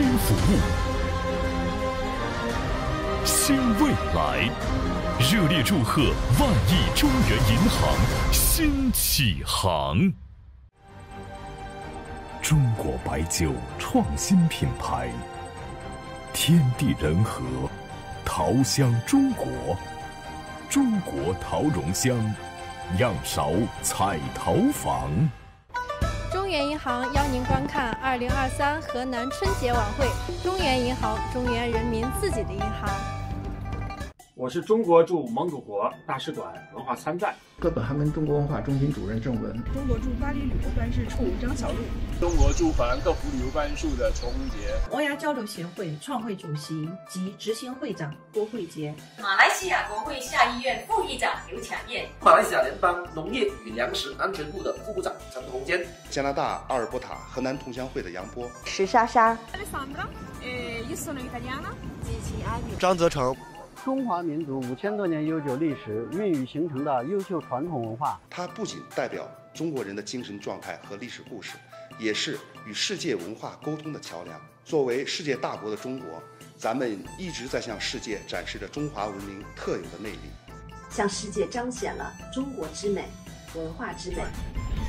新服务、新未来，热烈祝贺万亿中原银行新起航！中国白酒创新品牌，天地人和，桃香中国，中国桃蓉香，样勺彩桃坊。中原银行邀您观看二零二三河南春节晚会。中原银行，中原人民自己的银行。我是中国驻蒙古国大使馆文化参赞。哥本哈根中国文化中心主任郑文。中国驻巴黎旅游办事处张小璐。中国驻法兰克福旅游办事处的崇文杰。欧亚交流协会创会主席及执行会长郭慧杰。马来西亚国会下议院副议长刘强燕。马来西亚联邦农业与粮食安全部的副部长陈红坚。加拿大阿尔伯塔河南同乡会的杨波。石莎莎。张泽成。中华民族五千多年悠久历史孕育形成的优秀传统文化，它不仅代表中国人的精神状态和历史故事，也是与世界文化沟通的桥梁。作为世界大国的中国，咱们一直在向世界展示着中华文明特有的魅力，向世界彰显了中国之美、文化之美。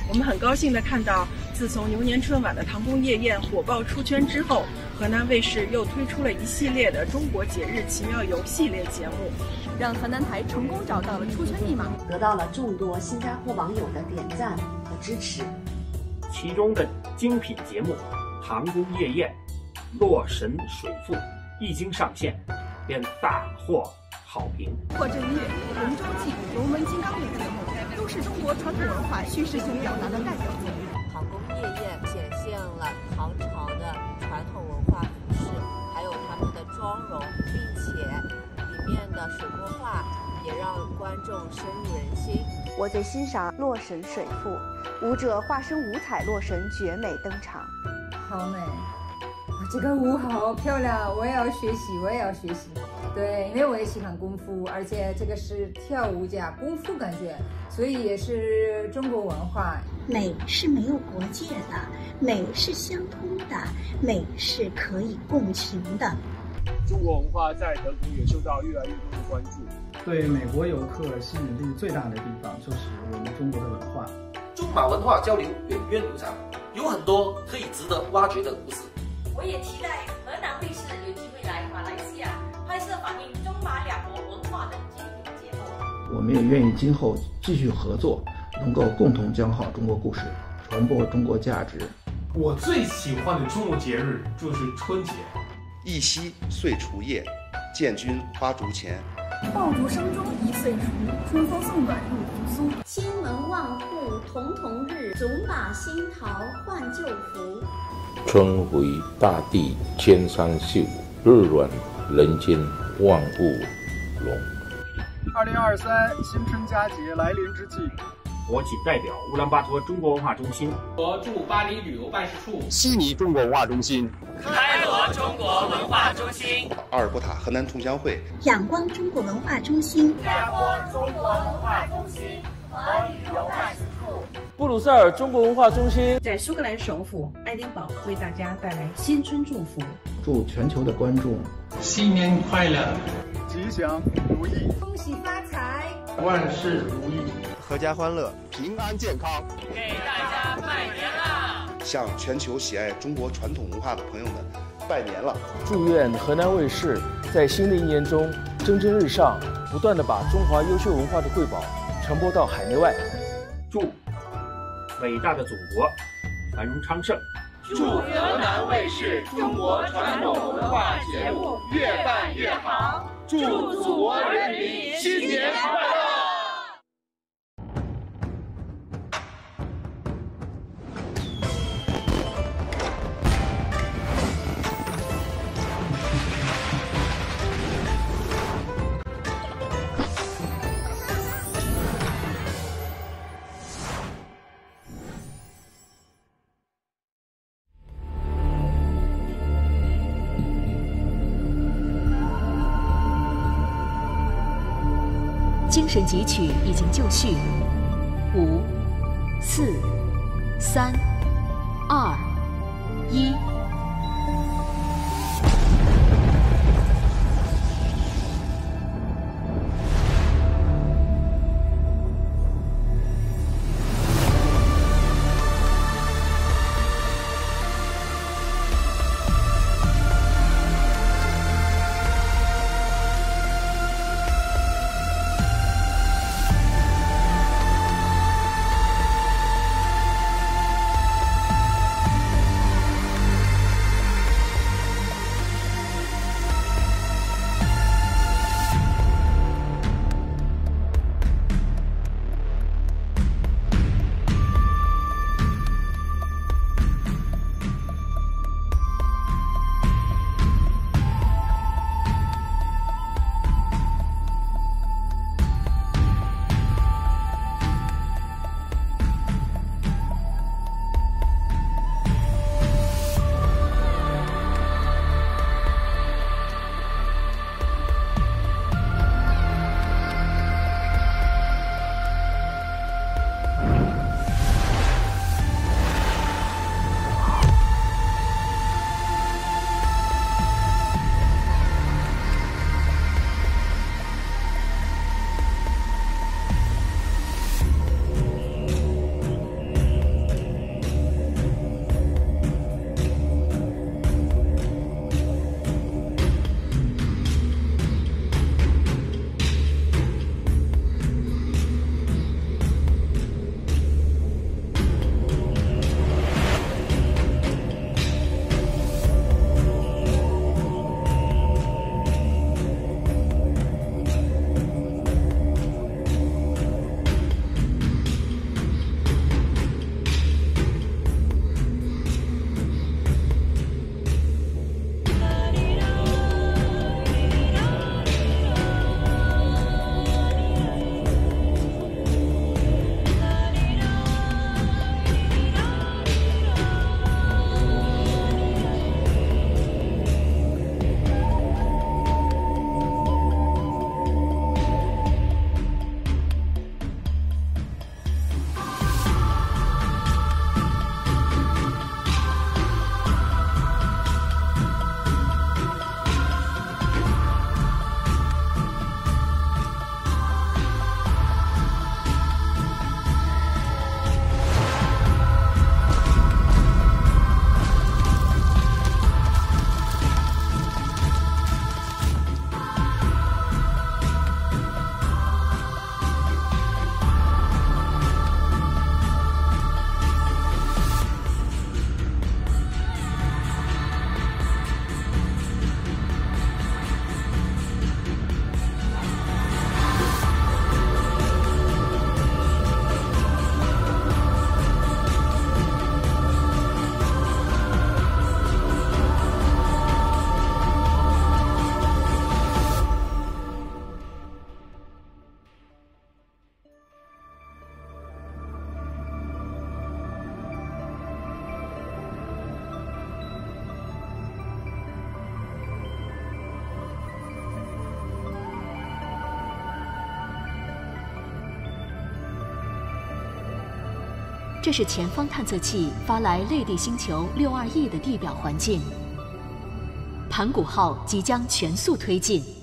我们很高兴地看到，自从牛年春晚的《唐宫夜宴》火爆出圈之后，河南卫视又推出了一系列的中国节日奇妙游系列节目，让河南台成功找到了出圈密码，得到了众多新加坡网友的点赞和支持。其中的精品节目《唐宫夜宴》《洛神水赋》一经上线，便大获好评。破阵乐、龙舟记、龙门金刚等节目。都是中国传统文化叙事性表达的代表作。唐宫夜宴显现了唐朝的传统文化服饰，还有他们的妆容，并且里面的水墨画也让观众深入人心。我最欣赏《洛神水赋》，舞者化身五彩洛神，绝美登场。好美，这个舞好漂亮，我也要学习，我也要学习。对，因为我也喜欢功夫，而且这个是跳舞加功夫感觉，所以也是中国文化。美是没有国界的，美是相通的，美是可以共情的。中国文化在德国也受到越来越多的关注。对美国游客吸引力最大的地方就是我们中国的文化。中马文化交流源远流长，有很多可以值得挖掘的故事。我也期待河南卫视有机会来马来西亚。拍摄反映中马两国文化的精品节目，我们也愿意今后继续合作，能够共同讲好中国故事，传播中国价值。我最喜欢的中国节日就是春节，一夕岁除夜，建军花烛前，爆竹声中一岁除，春风送暖入屠苏。千门万户曈曈日，总把新桃换旧符。春回大地千山秀，日暖。人间万物荣。二零二三新春佳节来临之际，我谨代表乌兰巴托中国文化中心，和驻巴黎旅游办事处，悉尼中国文化中心，开罗中国文化中心，阿尔伯塔河南同乡会，仰光中国文化中心，仰光中国文化中心，和旅游办事处，布鲁塞尔中国文化中心，在苏格兰首府爱丁堡为大家带来新春祝福。祝全球的观众新年快乐，吉祥如意，恭喜发财，万事如意，阖家欢乐，平安健康，给大家拜年啦！向全球喜爱中国传统文化的朋友们拜年了！祝愿河南卫视在新的一年中蒸蒸日上，不断的把中华优秀文化的瑰宝传播到海内外。祝伟大的祖国繁荣昌盛！祝河南卫视中国传统文化节目越办越好！祝祖国人民新年快乐！提取已经就绪，五、四、三、二、一，这是前方探测器发来类地星球六二 E 的地表环境。盘古号即将全速推进。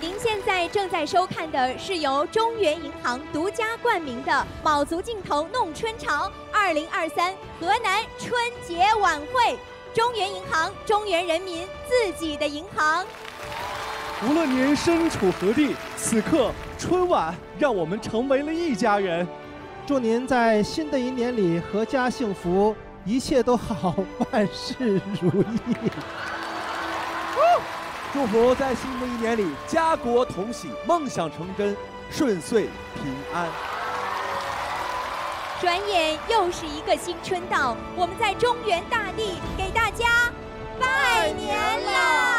您现在正在收看的是由中原银行独家冠名的“卯足劲头弄春潮”二零二三河南春节晚会。中原银行，中原人民自己的银行。无论您身处何地，此刻春晚让我们成为了一家人。祝您在新的一年里阖家幸福，一切都好，万事如意。祝福在新的一年里家国同喜，梦想成真，顺遂平安。转眼又是一个新春到，我们在中原大地给大家拜年了！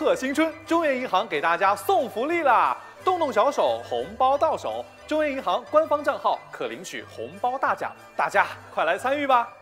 贺新春中原银行给大家送福利啦动动小手红包到手。中原银行官方账号可领取红包大奖。大家快来参与吧。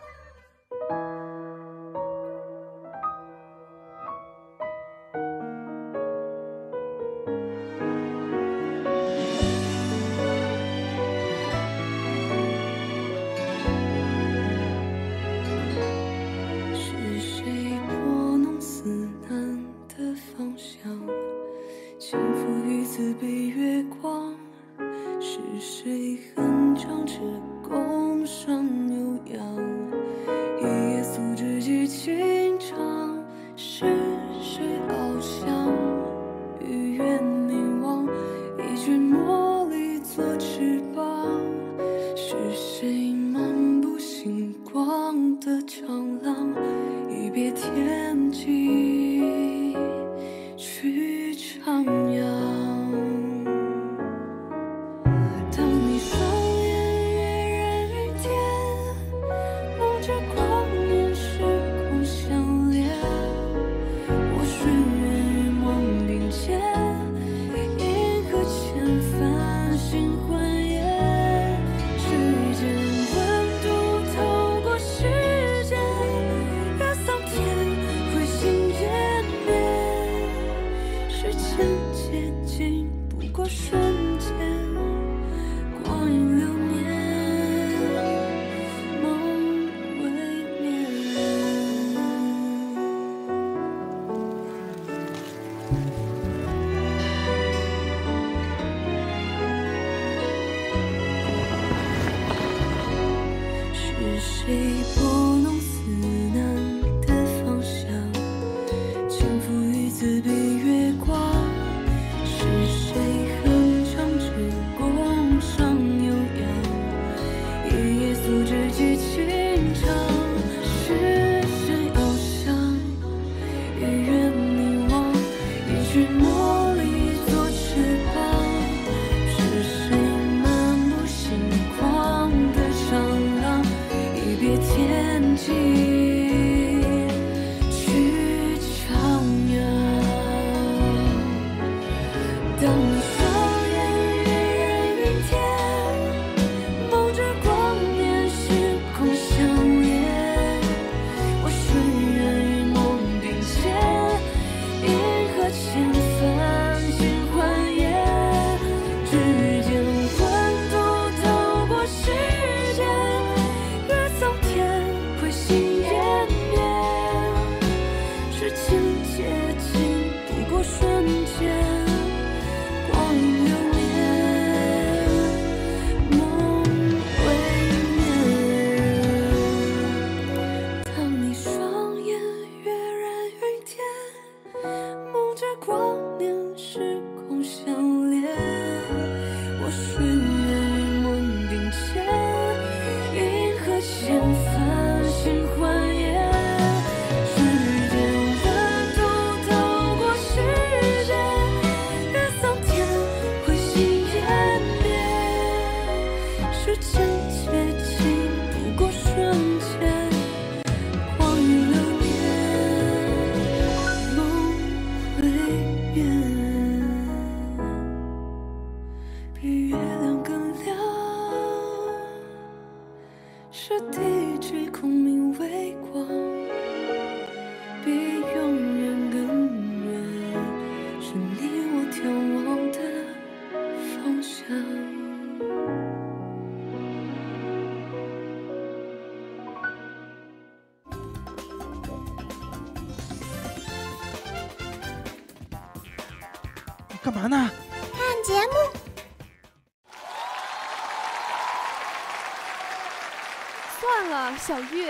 小玉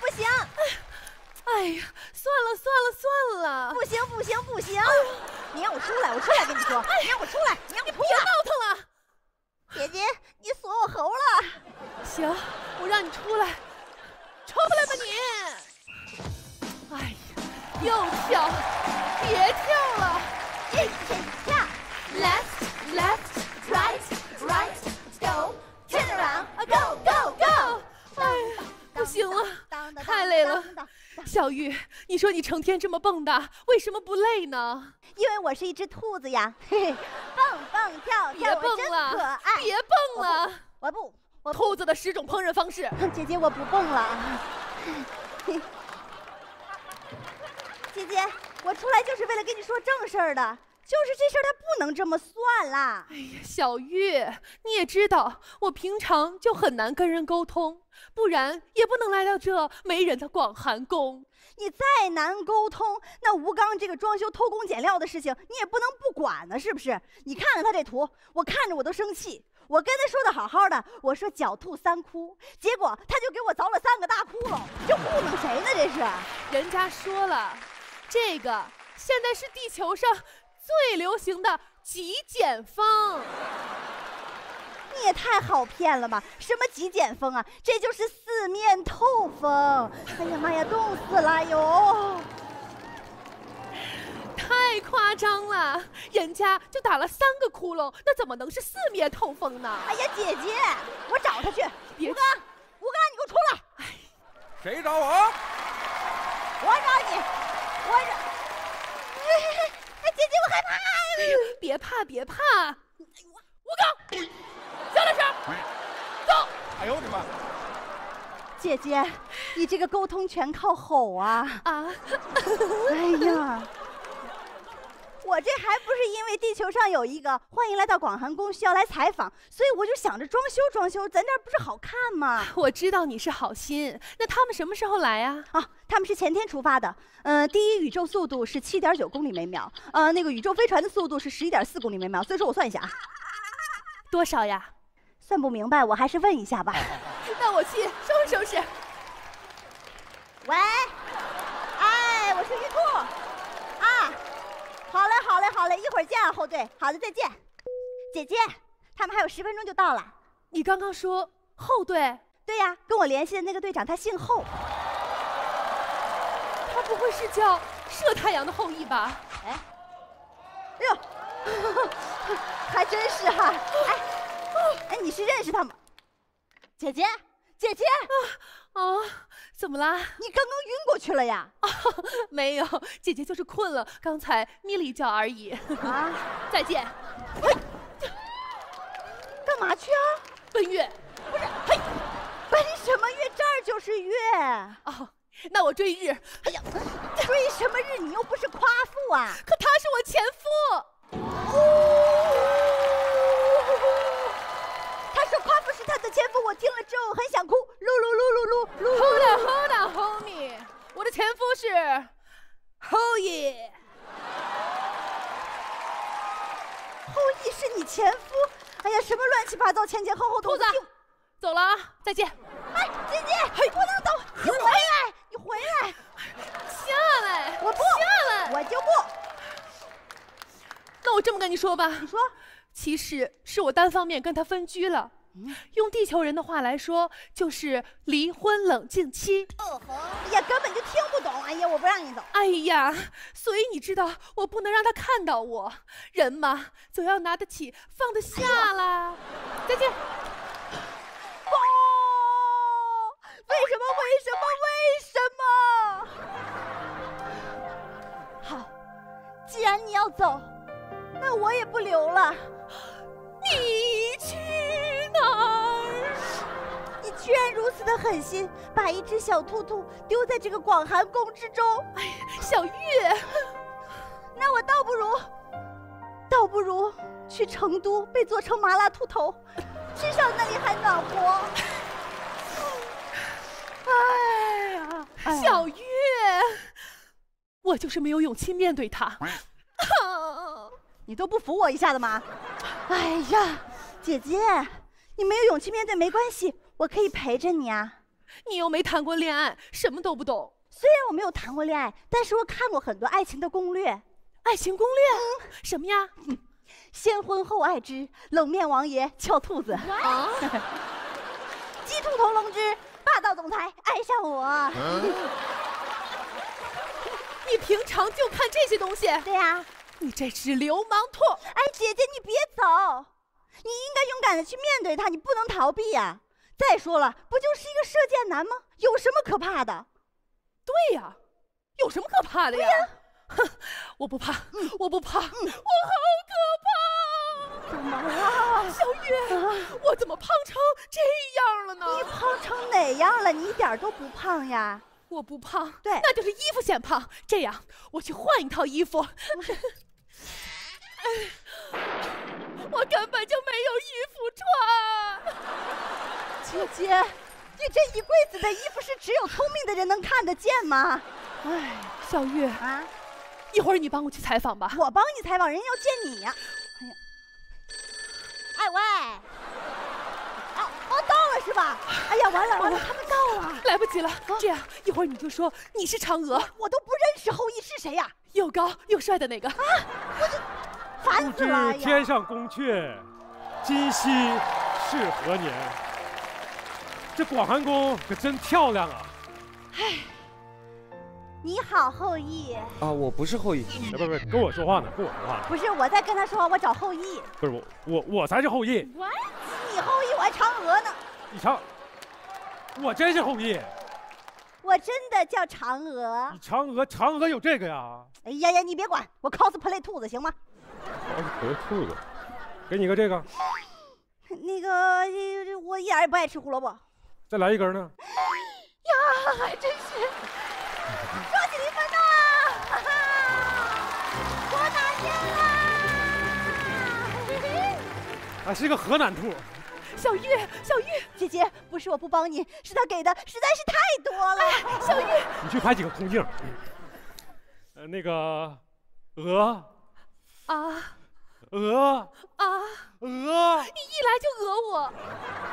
不行。哎呀算了算了算了。不行不行不行。你让我出来我出来跟你说。什么不累呢？因为我是一只兔子呀，嘿嘿，蹦蹦跳跳，我真可爱。别蹦了！我不，我不兔子的十种烹饪方式。姐姐，我不蹦了。姐姐，我出来就是为了跟你说正事儿的，就是这事儿它不能这么算啦。哎呀，小玉，你也知道，我平常就很难跟人沟通，不然也不能来到这没人的广寒宫。你再难沟通，那吴刚这个装修偷工减料的事情，你也不能不管呢，是不是？你看看他这图，我看着我都生气。我跟他说的好好的，我说狡兔三窟，结果他就给我凿了三个大窟窿，这糊弄谁呢？这是。人家说了，这个现在是地球上最流行的极简风。你也太好骗了吧！什么极简风啊？这就是四面透风。哎呀妈呀，冻死了哟！太夸张了，人家就打了三个窟窿，那怎么能是四面透风呢？哎呀，姐姐，我找他去。别吴刚，吴刚，你给我出来！谁找我？我找你，我找。哎哎，姐姐，我害怕。哎呦，别怕，别怕。吴刚，下来声，走。哎呦我的妈！姐姐，你这个沟通全靠吼啊！啊！哎呀，我这还不是因为地球上有一个欢迎来到广寒宫需要来采访，所以我就想着装修装修，咱这儿不是好看吗？我知道你是好心，那他们什么时候来啊？啊，他们是前天出发的。嗯、第一宇宙速度是七点九公里每秒，呃，那个宇宙飞船的速度是十一点四公里每秒。所以说我算一下啊，多少呀？算不明白，我还是问一下吧。那我去收拾收拾。喂，哎，我是玉兔，啊，好嘞，好嘞，好嘞，一会儿见啊，后队，好的，再见。姐姐，他们还有十分钟就到了。你刚刚说后队？对呀、跟我联系的那个队长他姓后。他不会是叫射太阳的后羿吧？哎，哎呦，还真是哈、哎，哎，你是认识他吗？姐姐，姐姐，啊啊，怎么啦？你刚刚晕过去了呀？啊没有，姐姐就是困了，刚才眯了一觉而已。啊，再见。干嘛去啊？奔月。不是，嘿，奔什么月？这儿就是月。哦，那我追日。哎呀，追什么日？你又不是夸父啊！可他是我前夫。他他的前夫，我听了之后很想哭，噜噜噜噜噜噜。Hold on, hold on, homie，我的前夫是后羿。后羿是你前夫？哎呀，什么乱七八糟，前前后后的。兔子，走了啊，再见。哎，姐姐，不能走，你回来，你回来，下来，我不下来，我就不。那我这么跟你说吧，你说，其实是我单方面跟他分居了。用地球人的话来说，就是离婚冷静期。哦吼，哎呀，根本就听不懂。哎呀，我不让你走。哎呀，所以你知道，我不能让他看到我。人嘛，总要拿得起放得下啦。再见。哦，为什么？为什么？为什么？好，既然你要走，那我也不留了。你去哪儿？你居然如此的狠心，把一只小兔兔丢在这个广寒宫之中。哎呀，小玉，那我倒不如，倒不如去成都被做成麻辣兔头，至少那里还暖和。哎呀，小玉，我就是没有勇气面对他。你都不扶我一下子吗？哎呀，姐姐，你没有勇气面对没关系，我可以陪着你啊。你又没谈过恋爱，什么都不懂。虽然我没有谈过恋爱，但是我看过很多爱情的攻略。爱情攻略？什么呀？先婚后爱之冷面王爷翘兔子啊，鸡兔同笼之霸道总裁爱上我。你平常就看这些东西？对呀、你这只流氓兔！哎，姐姐，你别走，你应该勇敢的去面对他，你不能逃避呀、再说了，不就是一个射箭男吗？有什么可怕的？对呀，有什么可怕的呀？哼，我不怕，我不怕，我好可怕！干嘛呀？小月，我怎么胖成这样了呢？你胖成哪样了？你一点都不胖呀！我不胖，对，那就是衣服显胖。这样，我去换一套衣服。我 根本就没有衣服穿。姐姐，你这一柜子的衣服是只有聪明的人能看得见吗？哎，小玉啊，一会儿你帮我去采访吧。我帮你采访，人家要见你呀。哎呀，哎喂，哦哦，到了是吧？哎呀，完了完了，他们到了，来不及了。这样，一会儿你就说你是嫦娥，我都不认识后羿是谁呀？又高又帅的那个。啊，我这烦死了呀！天上宫阙，今夕是何年？这广寒宫可真漂亮啊！哎，你好，后羿。啊，我不是后羿，不不不，跟我说话呢，跟我说话呢。不是，我在跟他说话，我找后羿。不是我，我我才是后羿。我，你后羿，我还嫦娥呢。你嫦，我真是后羿。我真的叫嫦娥。你嫦娥，嫦娥有这个呀？哎呀呀，你别管，我 cosplay 兔子行吗？Cosplay 兔子，给你个这个。那个，我一点也不爱吃胡萝卜。再来一根呢？呀，还真是，双喜临门呐！哈哈，我哪天啦？还是个河南兔。小玉，小玉，姐姐，不是我不帮你，是他给的实在是太多了。哎、小玉，你去拍几个空镜。呃，那个鹅啊，鹅啊，鹅，你一来就讹我，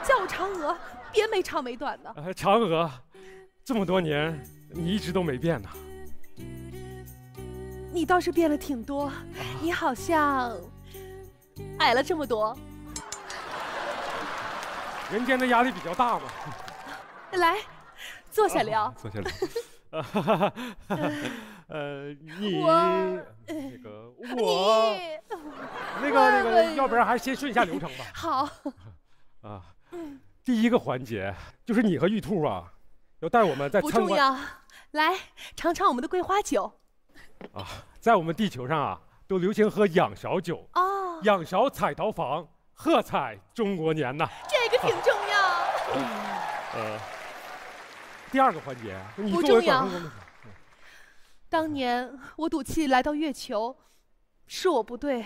叫我嫦娥。别没长没短的。呃，嫦娥，这么多年你一直都没变呢。你倒是变了挺多，啊、你好像矮了这么多。人间的压力比较大嘛。来，坐下聊。啊、坐下聊。呃，你那个我那个那个，要不然还是先顺一下流程吧。好。啊。第一个环节就是你和玉兔啊，要带我们在不重要，来尝尝我们的桂花酒。啊，在我们地球上啊，都流行喝仰韶酒哦，仰韶彩陶坊喝彩中国年呐，这个挺重要。呃，第二个环节，你不重要。当年我赌气来到月球，是我不对，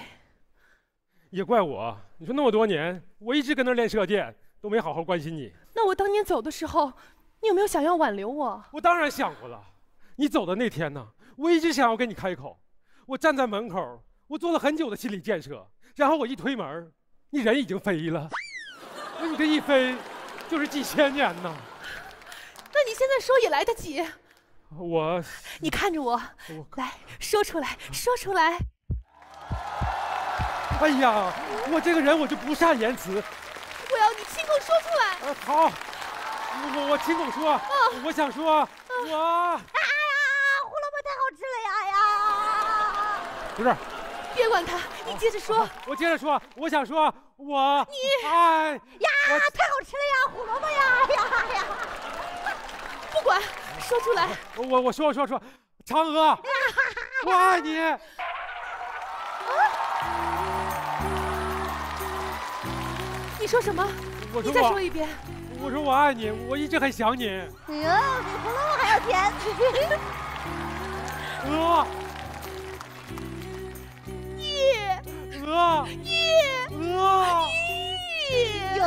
也怪我。你说那么多年，我一直跟那练射箭。都没好好关心你。那我当年走的时候，你有没有想要挽留我？我当然想过了。你走的那天呢，我一直想要跟你开口。我站在门口，我做了很久的心理建设。然后我一推门，你人已经飞了。那你这一飞，就是几千年呐。那你现在说也来得及。我，你看着我，我来说出来，说出来。哎呀，我这个人我就不善言辞。我要你亲口说出来。呃，好，我我我亲口说。啊、我想说，啊、我。哎呀，胡萝卜太好吃了呀哎呀！不是，别管他，你接着说。我接着说，我想说，我你哎呀，太好吃了呀，胡萝卜呀哎呀呀！不管，说出来。我我说说说，嫦娥，我爱你。啊你说什么？我你再说一遍。我说我爱你，我一直很想你。哎呀，比胡萝卜还要甜。鹅。一。鹅。一。鹅。哟，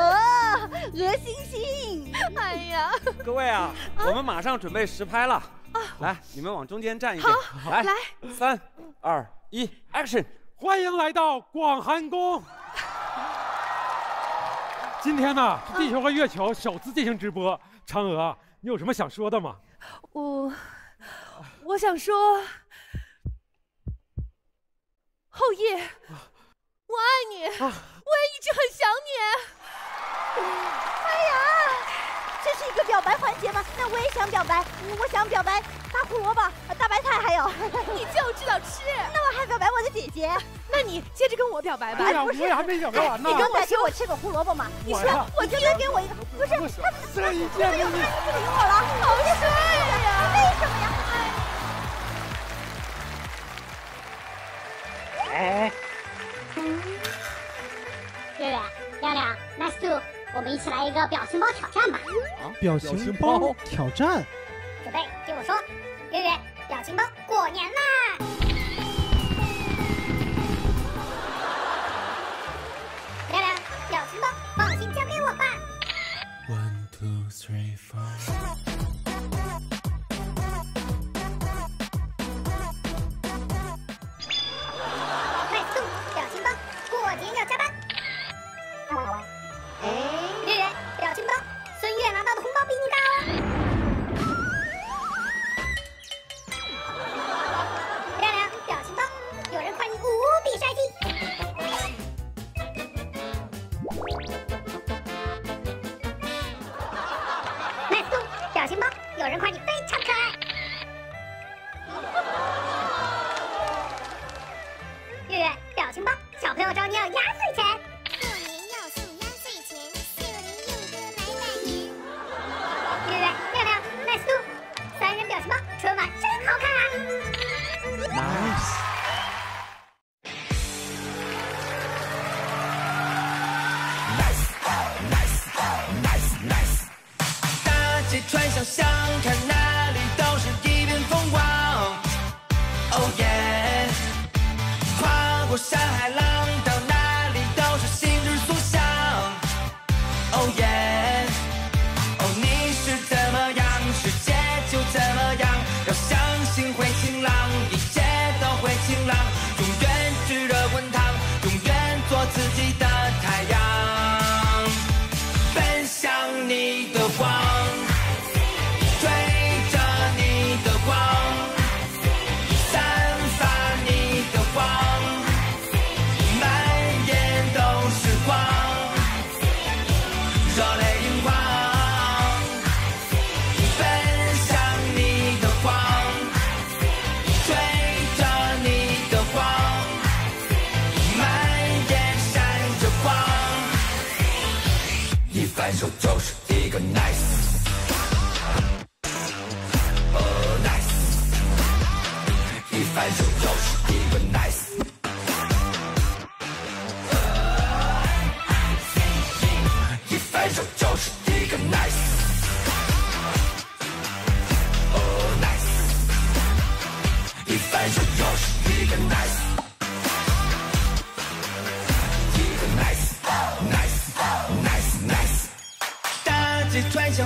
鹅星星。哎呀。各位啊，我们马上准备实拍了。啊。来，你们往中间站一点。好。来。来。三、二、一，Action！欢迎来到广寒宫。今天呢，是地球和月球首次进行直播。嫦娥，你有什么想说的吗？我，我想说，后羿，我爱你我也一直很想你。哎呀这是一个表白环节吗？那我也想表白我想表白大胡萝卜大白菜还有。你就知道吃。那我还表白我的姐姐。那你接着跟我表白吧。你刚才给我切个胡萝卜吗你说我就应该给我一个不是他怎么他怎么又突然就不理我了好帅呀。为什么呀？哎哎月月亮亮 nice to 我们一起来一个表情包挑战吧。啊表情包？挑战？准备听我说。月月表情包过年啦。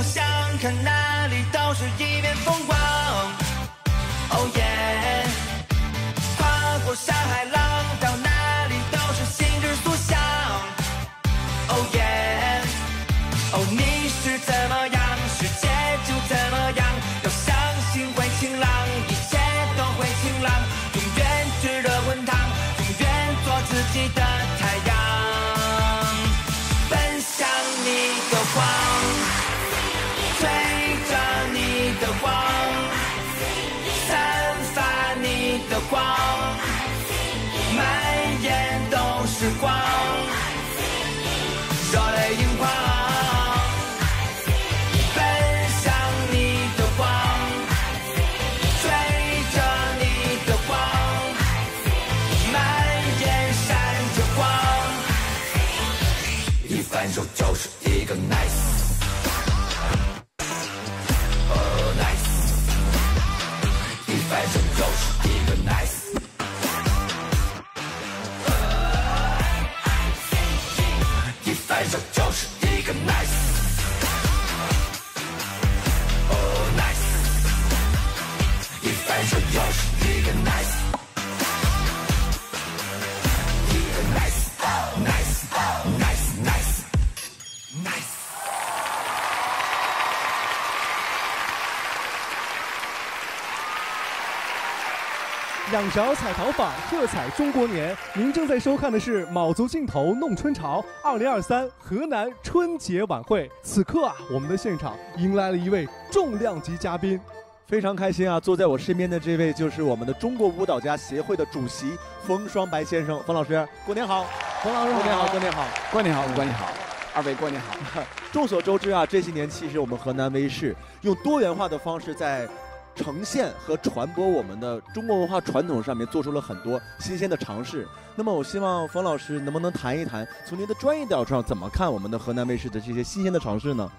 巷，看哪里都是一片风光。Oh yeah，山海浪，到哪里都是心之所向。哦耶哦你是怎么样，世界就怎么样。要相信会晴朗，一切都会晴朗。永远值得滚烫，永远做自己的仰韶彩陶坊喝彩中国年，您正在收看的是卯足劲头弄春潮二零二三河南春节晚会。此刻啊，我们的现场迎来了一位重量级嘉宾，非常开心啊！坐在我身边的这位就是我们的中国舞蹈家协会的主席冯双白先生，冯老师，过年好！冯老师，过年好，过年好，过年好，过年好，二位过年好。众所周知啊，这些年其实我们河南卫视用多元化的方式在呈现和传播我们的中国文化传统上面做出了很多新鲜的尝试。那么，我希望冯老师能不能谈一谈，从您的专业角度上怎么看我们的河南卫视的这些新鲜的尝试呢？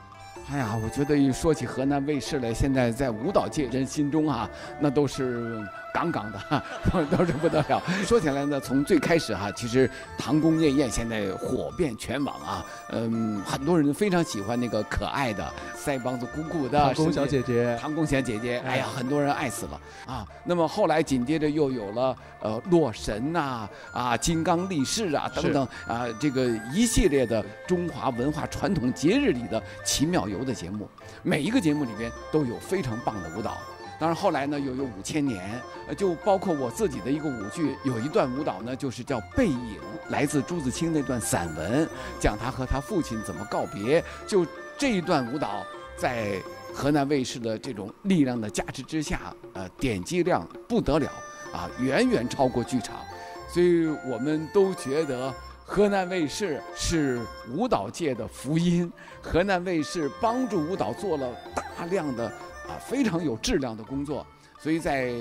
哎呀，我觉得一说起河南卫视来，现在在舞蹈界人心中啊，那都是杠杠的，哈，都是不得了。说起来呢，从最开始哈，其实唐宫夜宴现在火遍全网啊，嗯，很多人非常喜欢那个可爱的腮帮子鼓鼓的唐宫小姐姐，唐宫小姐姐，哎呀，很多人爱死了啊。那么后来紧接着又有了呃洛神呐，啊金刚力士啊等等啊，这个一系列的中华文化传统节日里的奇妙游的节目，每一个节目里边都有非常棒的舞蹈。当然后来呢，又有五千年，呃，就包括我自己的一个舞剧，有一段舞蹈呢，就是叫《背影》，来自朱自清那段散文，讲他和他父亲怎么告别。就这一段舞蹈，在河南卫视的这种力量的加持之下，呃，点击量不得了啊，远远超过剧场，所以我们都觉得。河南卫视是舞蹈界的福音，河南卫视帮助舞蹈做了大量的啊非常有质量的工作，所以在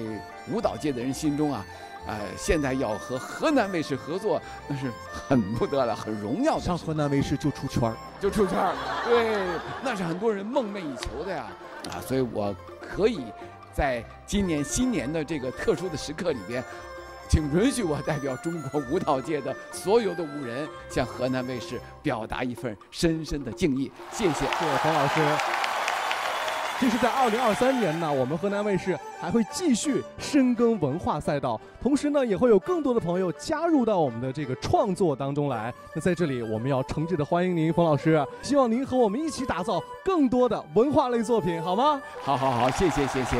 舞蹈界的人心中啊，呃，现在要和河南卫视合作，那是很不得了、很荣耀的。上河南卫视就出圈儿，就出圈儿，对，那是很多人梦寐以求的呀，啊，所以我可以在今年新年的这个特殊的时刻里边。请允许我代表中国舞蹈界的所有的舞人，向河南卫视表达一份深深的敬意。谢谢，谢谢冯老师。其实，在二零二三年呢，我们河南卫视还会继续深耕文化赛道，同时呢，也会有更多的朋友加入到我们的这个创作当中来。那在这里，我们要诚挚的欢迎您，冯老师，希望您和我们一起打造更多的文化类作品，好吗？好好好，谢谢谢谢。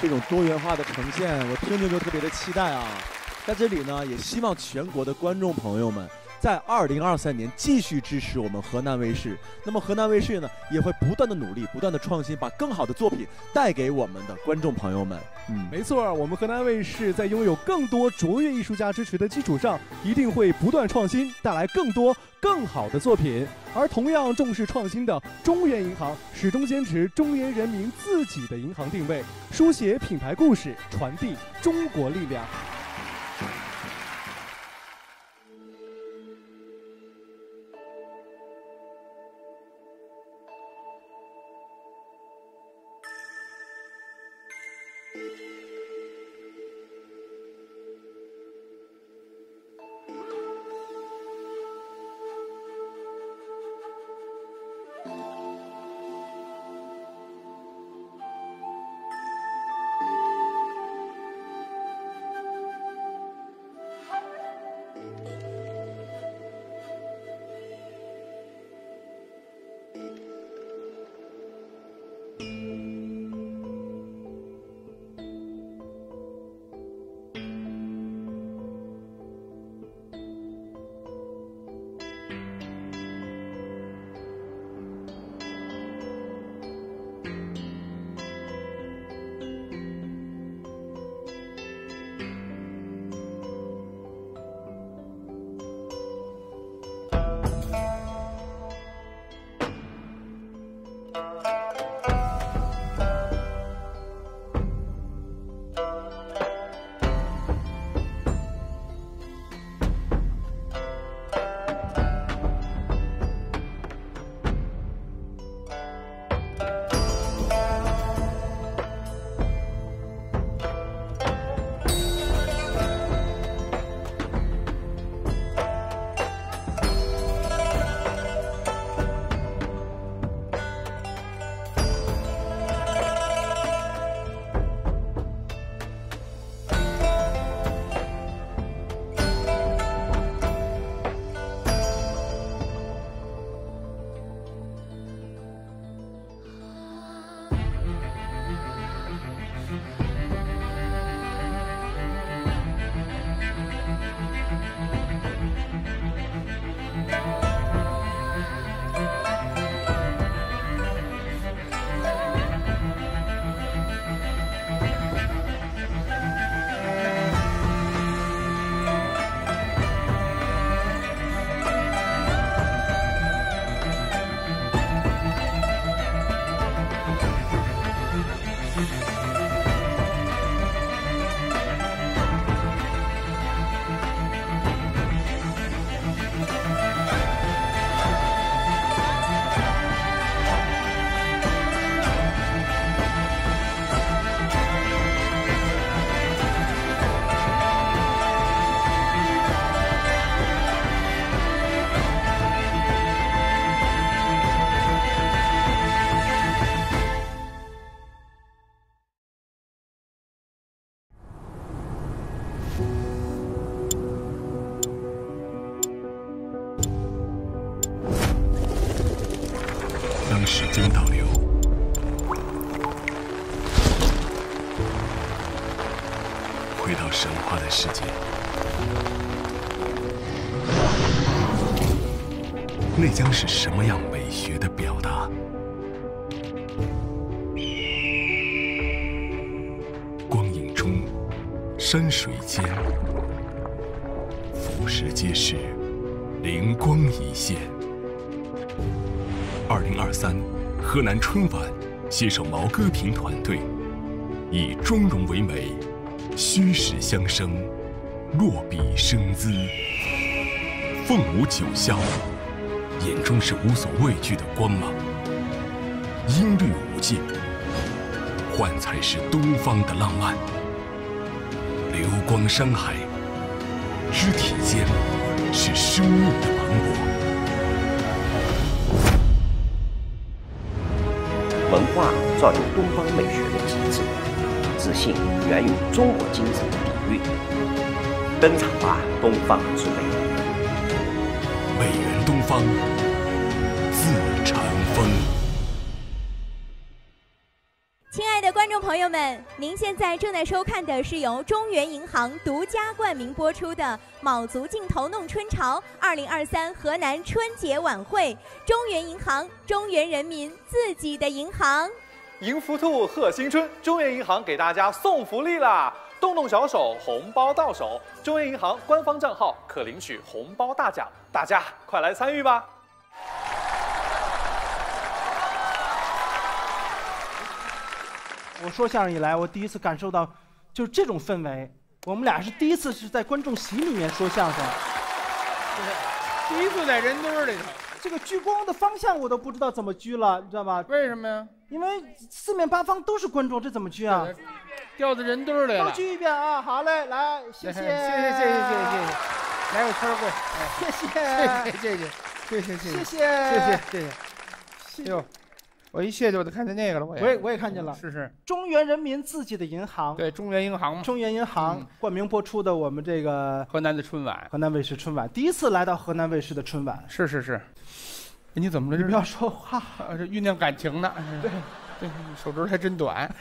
这种多元化的呈现，我听着就特别的期待啊！在这里呢，也希望全国的观众朋友们，在二零二三年继续支持我们河南卫视。那么河南卫视呢，也会不断的努力，不断的创新，把更好的作品带给我们的观众朋友们。嗯，没错，我们河南卫视在拥有更多卓越艺术家支持的基础上，一定会不断创新，带来更多更好的作品。而同样重视创新的中原银行，始终坚持中原人民自己的银行定位，书写品牌故事，传递中国力量。山水间，俯拾皆是，灵光一现。二零二三河南春晚携手毛戈平团队，以妆容为美，虚实相生，落笔生姿，凤舞九霄，眼中是无所畏惧的光芒。音律无界，幻彩是东方的浪漫。流光山海，肢体间是生命的蓬勃。文化造就东方美学的极致，自信源于中国精神的底蕴。登场吧，东方之美！美源东方，自成风。朋友们，您现在正在收看的是由中原银行独家冠名播出的《卯足劲头弄春潮》二零二三河南春节晚会。中原银行，中原人民自己的银行。迎福兔，贺新春，中原银行给大家送福利啦！动动小手，红包到手。中原银行官方账号可领取红包大奖，大家快来参与吧！我说相声以来，我第一次感受到就是这种氛围。我们俩是第一次是在观众席里面说相声，对，第一次在人堆里头。这个聚光的方向我都不知道怎么聚了，你知道吧？为什么呀？因为四面八方都是观众，这怎么聚啊？掉在人堆里了。都聚一遍啊！好嘞，来，谢谢，谢谢，谢谢，谢谢，来个圈过，谢谢，谢谢，谢谢，谢谢，谢谢，谢谢，谢谢，谢谢。我一卸就看见那个了，我也我也我也看见了，是是。中原人民自己的银行，对，中原银行嘛，中原银行冠名播出的我们这个河南的春晚，河南卫视春晚，第一次来到河南卫视的春晚，是是是。你怎么了？这不要说话，这酝酿感情呢。对，对，手指还真短。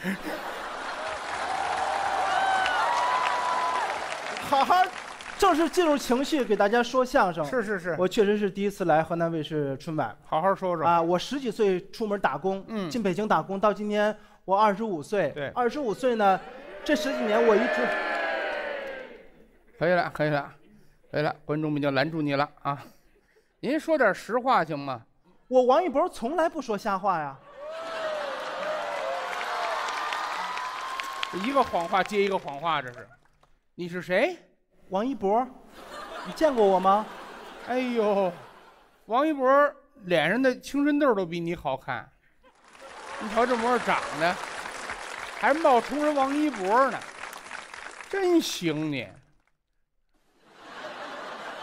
好好，正式进入情绪，给大家说相声。是是是，我确实是第一次来河南卫视春晚。好好说说啊！我十几岁出门打工，嗯，进北京打工，到今年我二十五岁。对，二十五岁呢，这十几年我一直。可以了，可以了，可以了，观众们就拦住你了啊！您说点实话行吗？我王一博从来不说瞎话呀。一个谎话接一个谎话，这是。你是谁？王一博，你见过我吗？哎呦，王一博脸上的青春痘都比你好看。你瞧这模样长得，还冒充人王一博呢，真行你。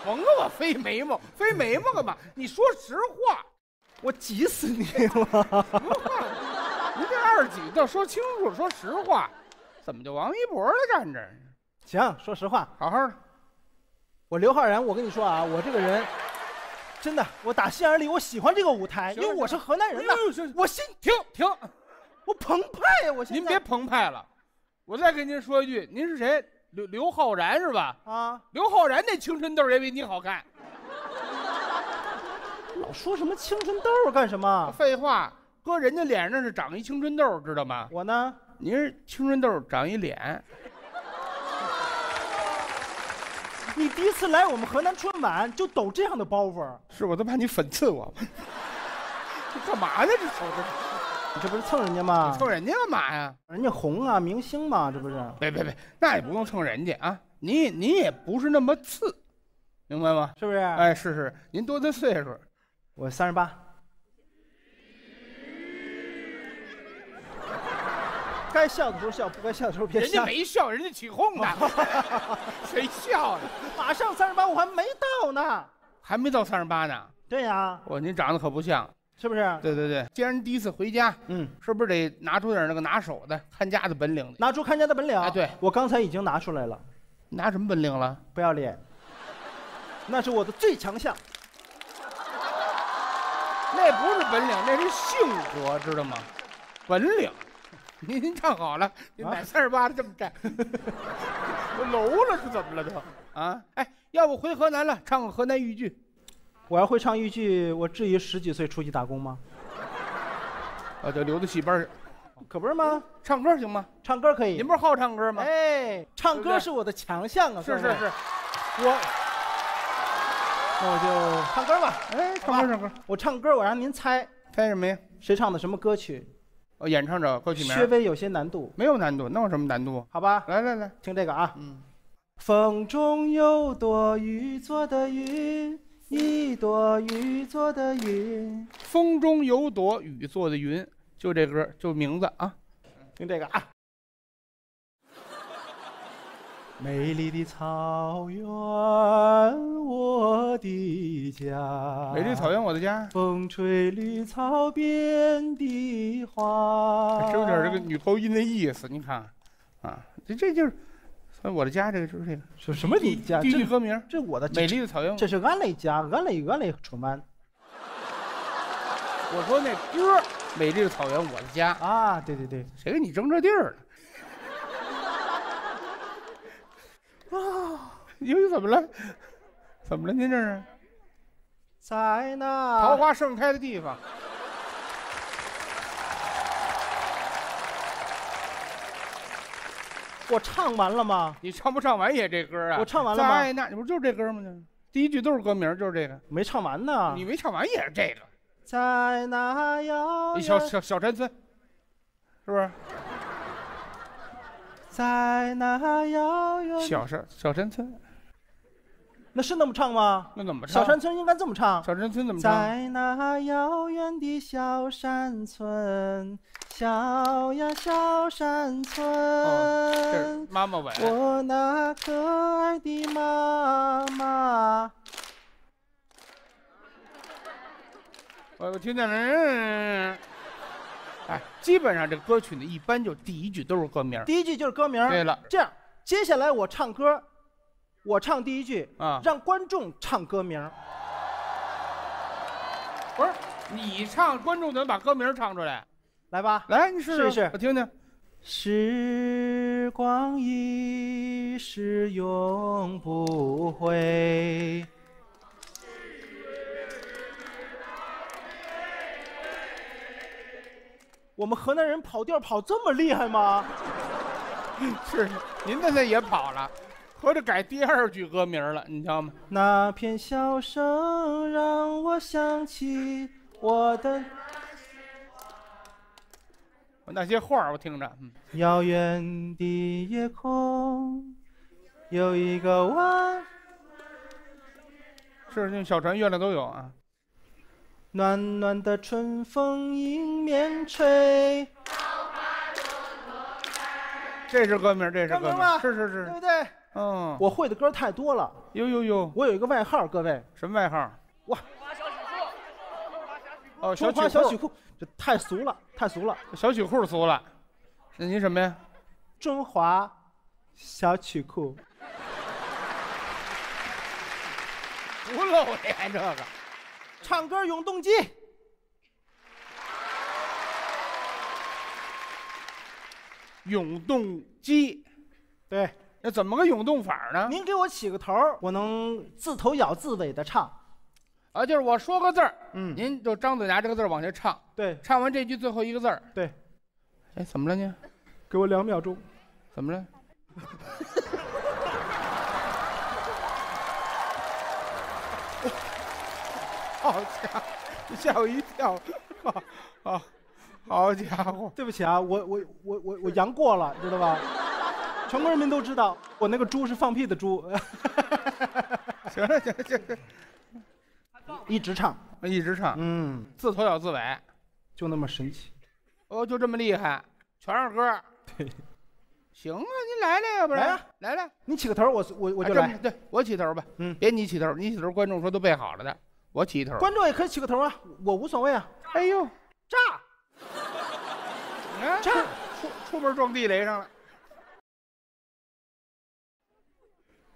甭跟我飞眉毛，飞眉毛干嘛？你说实话，我急死你了！您这二几倒说清楚，说实话，怎么就王一博了站这儿？行，说实话，好好的。我刘昊然，我跟你说啊，我这个人真的，我打心眼里我喜欢这个舞台，因为我是河南人呐。我心停停，我澎湃呀！我现您别澎湃了，我再跟您说一句，您是谁？刘刘昊然是吧？啊，刘昊然那青春痘也比你好看。老说什么青春痘干什么？废话，搁人家脸上是长一青春痘，知道吗？我呢？您是青春痘长一脸。你第一次来我们河南春晚就抖这样的包袱？是，我都怕你讽刺我。这干嘛呢？这手这。你这不是蹭人家吗？蹭人家干嘛呀？人家红啊，明星嘛，这不是？别别别，那也不用蹭人家啊！你你也不是那么次，明白吗？是不是？哎，是是，您多大岁数？我三十八。该笑的时候笑，不该笑的时候别笑。人家没笑，人家起哄呢。谁笑呢？马上三十八，我还没到呢。还没到三十八呢？对呀。我您长得可不像。是不是？对对对，既然第一次回家，嗯，是不是得拿出点那个拿手的看家的本领？拿出看家的本领。哎，对，我刚才已经拿出来了。拿什么本领了？不要脸。那是我的最强项。那不是本领，那是性格，知道吗？本领。您 您唱好了，您买三十八的这么站。我楼了是怎么了都？啊，哎，要不回河南了，唱个河南豫剧。我要会唱豫剧，我至于十几岁出去打工吗？啊，就留到戏班。可不是吗？唱歌行吗？唱歌可以。您不是好唱歌吗？哎，唱歌是我的强项啊！是是是，我，那我就唱歌吧。哎，唱歌唱歌，我唱歌，我让您猜猜什么呀？谁唱的什么歌曲？哦，演唱者歌曲名。稍微有些难度，没有难度，能有什么难度？好吧？来来来，听这个啊。嗯。风中有朵雨做的云，一朵雨做的云。风中有朵雨做的云，就这歌，就名字啊。听这个啊。美丽的草原，我的家。美丽草原我的家。风吹绿草遍地花。这有点这个女高音的意思，你看，啊，这这就是，我的家，这个就是这个。是什么你家？地这歌名，这我的美丽的草原。这是俺的家，俺的俺的春晚。我说那歌《美丽的草原我的家》啊，对对对，谁给你争这地儿了？啊，又怎么了？怎么了？您这是在那桃花盛开的地方。我唱完了吗？你唱不唱完也这歌啊？我唱完了吗在那，你不就是这歌吗？呢，第一句都是歌名，就是这个。没唱完呢。你没唱完也是这个。在那遥远小小小山村，是不是？在那遥远小山小山村，那是那么唱吗？那怎么唱？小山村应该这么唱。小山村怎么唱？在那遥远的小山村，小呀小山村，妈妈吻。我那可爱的妈妈。我我听见了，嗯哎，基本上这歌曲呢，一般就第一句都是歌名。第一句就是歌名。对了，这样，接下来我唱歌，我唱第一句啊，让观众唱歌名。不是你唱，观众能把歌名唱出来？来吧，来，你试试我听听。时光一逝永不回。我们河南人跑调跑这么厉害吗？是，您那那也跑了，合着改第二句歌名了，你知道吗？那片笑声让我想起我的那些话儿我听着，嗯，遥远的夜空，有一个弯，是那小船、月亮都有啊。暖暖的春风迎面吹。这是歌名，这是歌名，是是是，对不对？嗯，我会的歌太多了。呦呦呦，我有一个外号，各位，什么外号？哇！哦，小中华曲库小曲库，这太俗了，太俗了。小曲库俗了。那您什么呀？中华小曲库。不露脸这个。唱歌永动机。永动机，对，那怎么个涌动法呢？您给我起个头儿，我能自头咬自尾的唱。啊，就是我说个字儿，嗯，您就张嘴拿这个字儿往下唱，对，唱完这句最后一个字儿，对。哎，怎么了您？给我两秒钟。怎么了？好家伙，吓我一跳！啊啊，好家伙！对不起啊，我我我我我杨过了，知道吧？全国人民都知道，我那个猪是放屁的猪。行了行了行了，一直唱，一直唱，嗯，自头咬自尾，就那么神奇。哦，就这么厉害，全是歌。对，行啊，您来来，要不然来啊来来，你起个头，我我我就来。对我起头吧，嗯，别你起头，你起头，观众说都备好了的，我起头。观众也可以起个头啊，我无所谓啊。哎呦，炸！炸！出出门撞地雷上了。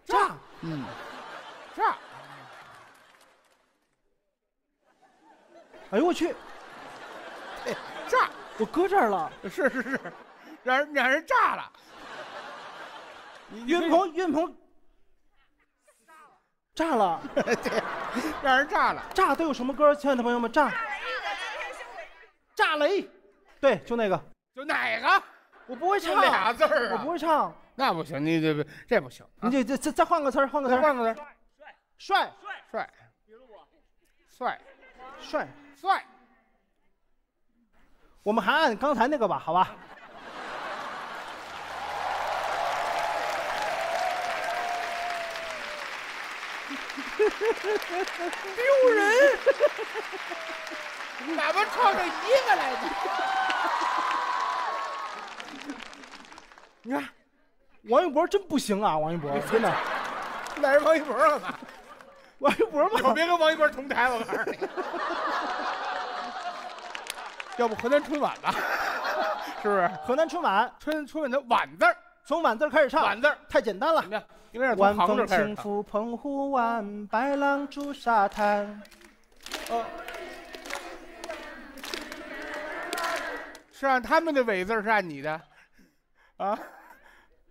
炸！嗯，炸！哎呦我去！哎，炸！我搁这儿了。是是是，让人让人炸了。岳云鹏，岳云鹏炸了，对，让人炸了。炸都有什么歌？亲爱的朋友们，炸炸雷，对，就那个，就哪个？我不会唱俩字儿啊我不会唱。那不行，你这不这不行，你这这再再换个词儿，换个词儿，换个词儿，帅帅，帅帅帅帅。我们还按刚才那个吧，好吧？丢人！哪怕唱着一个来着？你看，王一博真不行啊，王一博真的。赖人王一博干嘛？王一博嘛，以后别跟王一博同台，我告诉你。要不河南春晚吧？是不是？河南春晚，春春晚的晚字儿，从晚字儿开始唱，晚字儿太简单了。应该是晚风轻。拂澎湖湾，白浪逐沙滩。哦，是按他们的尾字儿是按你的，啊？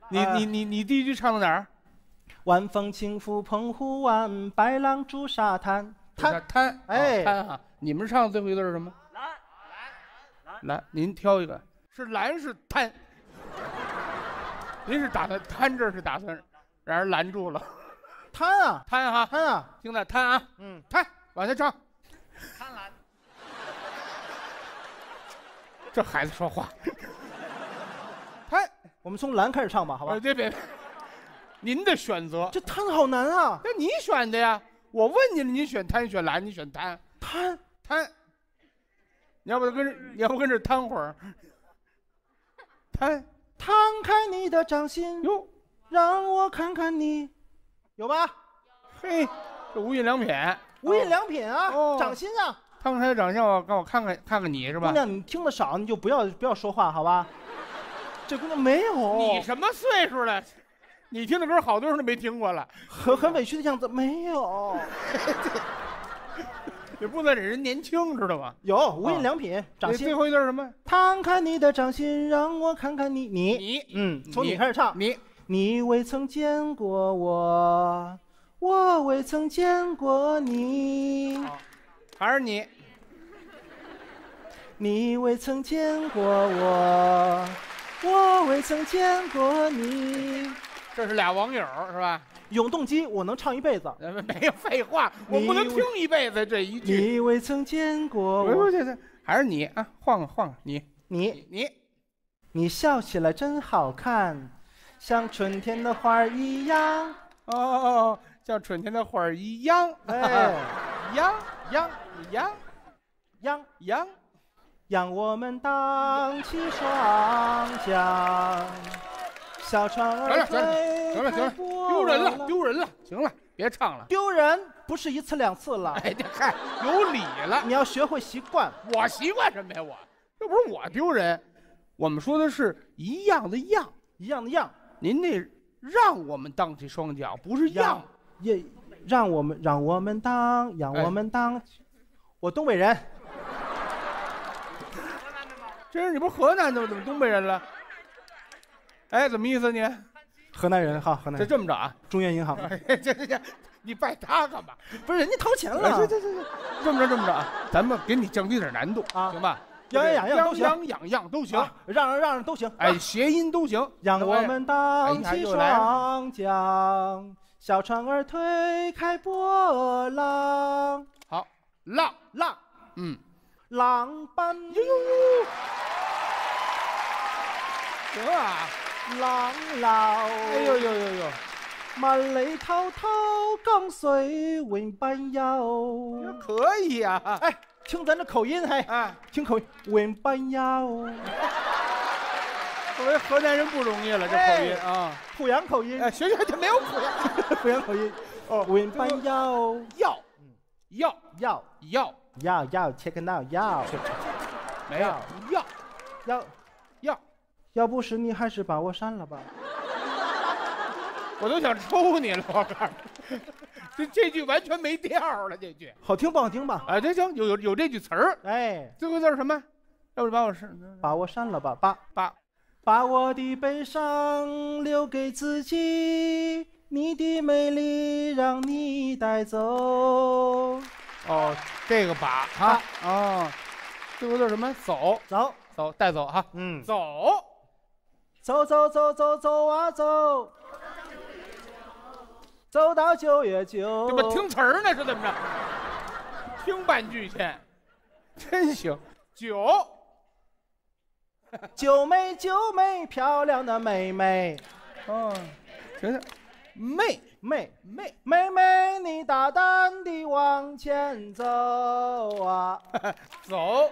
你啊你你你第一句唱到哪儿？晚风轻拂澎湖湾，白浪逐沙滩。滩滩，哎哦滩啊！你们唱的最后一段是什么？蓝蓝，您挑一个，是蓝是滩？您是打算滩这儿是打算让人拦住了？滩啊，滩哈，滩啊，听着滩啊，嗯，滩，往下唱。贪婪。这孩子说话，滩，我们从蓝开始唱吧，好吧呃？别别，别您的选择，这贪好难啊！那你选的呀？我问你了，你选贪选蓝，你选贪贪贪，你要不跟着，你要不跟这贪会儿？摊摊开你的掌心，哟，让我看看你，有吧？嘿，这无印良品，无印良品啊，哦掌心啊！摊开掌心，我，让我看看看看你是吧姑？娘，你听得少，你就不要不要说话，好吧？这姑娘没有，你什么岁数了？你听的歌好多人都没听过了，很很委屈的样子，没有。也不能忍人年轻，知道吗？有无印良品掌心最。后一段是什么？摊开你的掌心，让我看看你，你，你嗯，从你开始唱。你你未曾见过我，我未曾见过你。还是你？你未曾见过我，我未曾见过你。这是俩网友是吧？永动机我能唱一辈子。呃没有废话，我不能听一辈子这一句。你未曾见过我，不不这这还是你啊，换个换个你你你你笑起来真好看，像春天的花儿一样。哦哦哦，像春天的花儿一样，哎，样样样样样，让我们荡起双桨，小船行儿了行了行了行了，丢人了丢人了，行了，别唱了。丢人不是一次两次了。哎，这嗨，有理了。你要学会习惯。我习惯什么呀？我又不是我丢人，我们说的是一样的样，一样的样。您那让我们荡起双桨，不是样。也让我们让我们荡让我们荡，我东北人。这是你不是河南的吗？怎么东北人了？哎，怎么意思你？河南人哈，河南这人。这么着啊？中原银行。这这这，你拜他干嘛？不是人家掏钱哎了。这这这这，这么着这么着啊，咱们给你降低点难度啊行吧？样样样样都行样样样都行啊，让让让都行。哎，谐音都行。让我们荡哎呀起又来了双桨，小船儿推开波浪，好，浪浪，嗯，浪奔呦呦呦，行啊！浪老，哎呦呦呦呦，万里滔滔江水永不休。可以呀、哎，听咱这口音，嘿，啊，听口音，永不休。作为河南人不容易了，这口音啊，濮阳口音，哎，学学就没有濮阳，濮阳口音。哦，永不休，要。要。要。要要要，check it out，要没有要要要，要不是你，还是把我删了吧。我都想抽你了，我告诉你，这这句完全没调了，这句。好听不好听吧？哎，这行有有有这句词儿，哎，最后字儿什么？要不把我删把我删了吧，把把把我的悲伤留给自己，你的美丽让你带走。哦，这个把哈哦，这个叫什么？走走走，带走哈。嗯，走走走走走走啊走，走到九月九。怎么听词儿呢是怎么着？听半句去，真行。九九妹九妹，漂亮的妹妹。哦，行行，妹妹妹。妹妹，你大胆地往前走啊，走。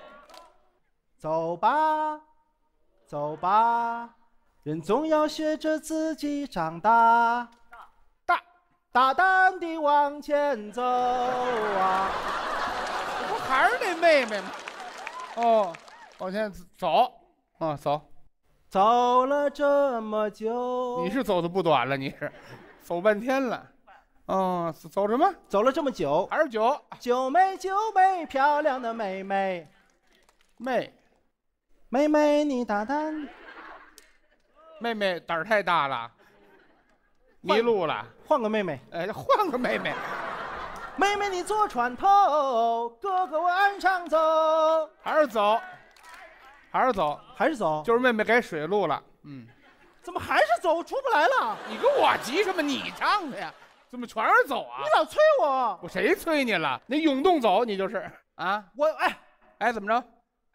走吧，走吧，人总要学着自己长大，大。大胆地往前走啊。不还是那妹妹吗？哦，往前走，啊走，走了这么久，你是走的不短了，你是走半天了。哦，走什么？走了这么久，还是九九妹九妹，漂亮的妹妹，妹妹妹你大胆，妹妹胆儿太大了，迷路了，换个妹妹，哎，换个妹妹。妹妹你坐船头，哥哥我岸上走，还是走，还是走，还是走，就是妹妹改水路了。嗯，怎么还是走？出不来了。你跟我急什么？你唱的呀？怎么全是走啊？你老催我，我谁催你了？你涌动走，你就是啊？我哎哎，怎么着？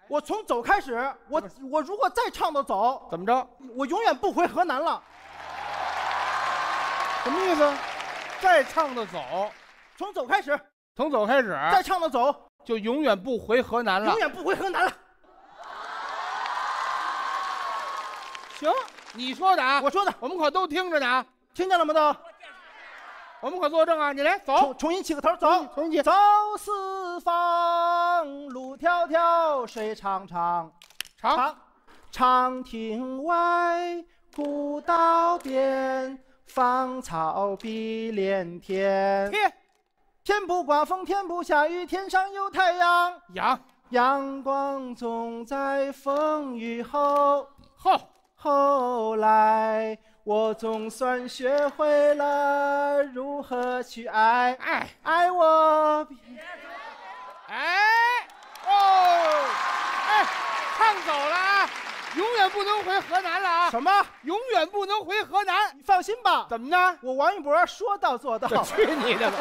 我从走开始，我我如果再唱到走，怎么着？我永远不回河南了。什么意思？再唱到走，从走开始，从走开始，再唱到走，就永远不回河南了。永远不回河南了。行，你说的啊，我说的，我们可都听着呢啊，听见了吗？都，我们可作证啊！你来走，重重新起个头，走，重新起，走四方，路迢迢，水长长，长，长。亭外，古道边，芳草碧连天。天，天不刮风，天不下雨，天上有太阳。阳，阳光总在风雨后。后，后来我总算学会了如何去爱，爱爱我。哎，哦，哎，唱走了啊，永远不能回河南了啊！什么？永远不能回河南？你放心吧。怎么呢？我王一博说到做到。去你的吧！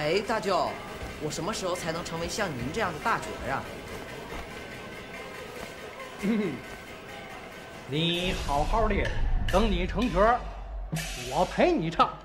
哎，大舅，我什么时候才能成为像您这样的大角呀？你好好练，等你成角，我陪你唱。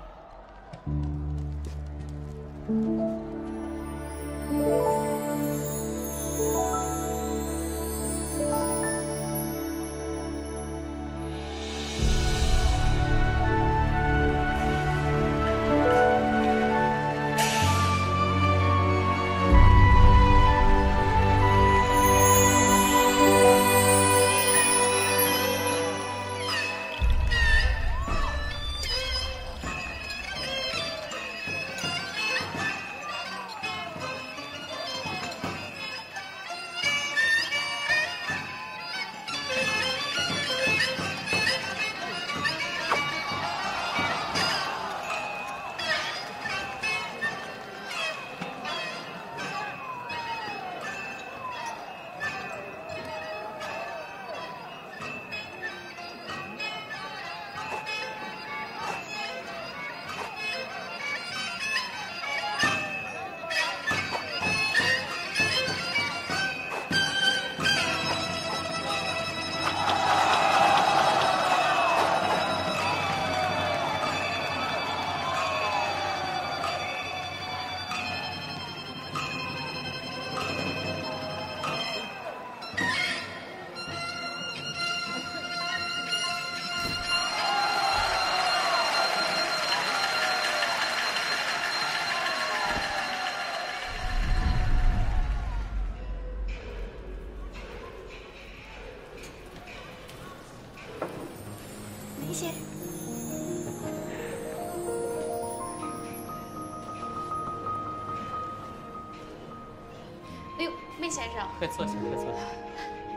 快坐下，快坐下。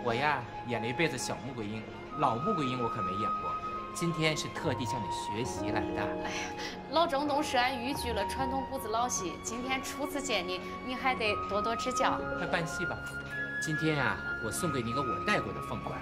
我呀，演了一辈子小穆桂英，老穆桂英我可没演过。今天是特地向你学习来的。哎呀，老中东是俺豫剧了传统骨子老戏，今天初次见你，你还得多多指教。快办戏吧。今天呀、我送给你个我带过的凤冠。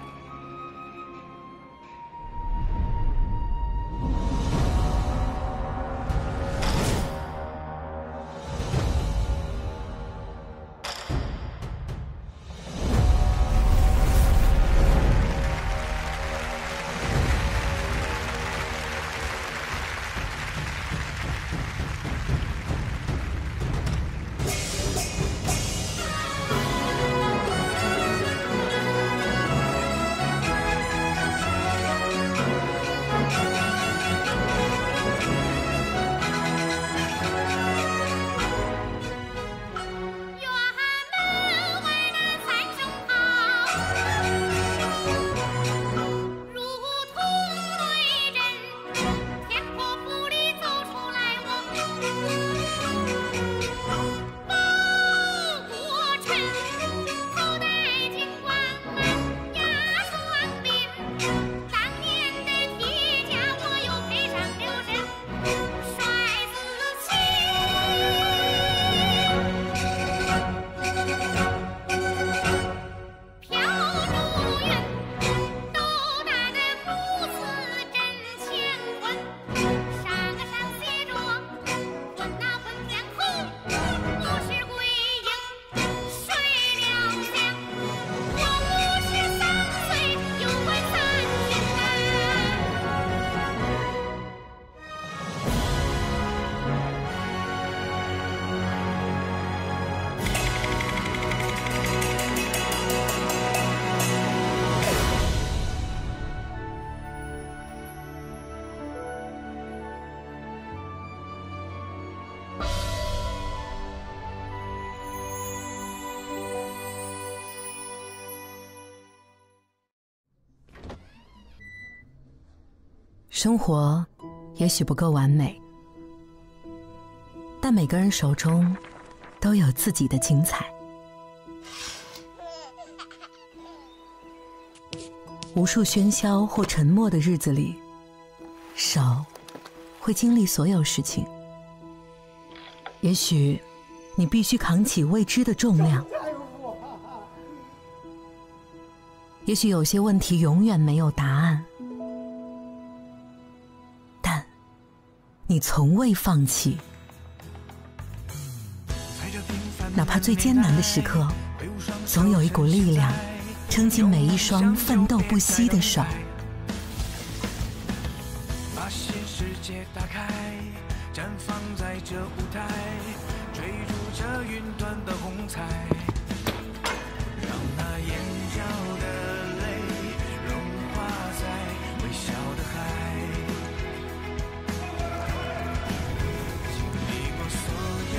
生活也许不够完美，但每个人手中都有自己的精彩。无数喧嚣或沉默的日子里，手会经历所有事情。也许你必须扛起未知的重量，也许有些问题永远没有答案，从未放弃。哪怕最艰难的时刻，总有一股力量撑起每一双奋斗不息的手。把新世界打开，绽放在这舞台，追逐着云端的红彩，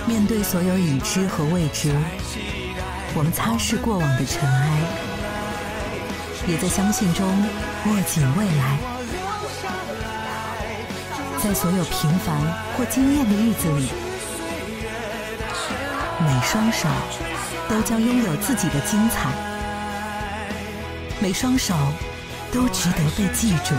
面对所有已知和未知，我们擦拭过往的尘埃，也在相信中握紧未来。在所有平凡或惊艳的日子里，每双手都将拥有自己的精彩，每双手都值得被记住。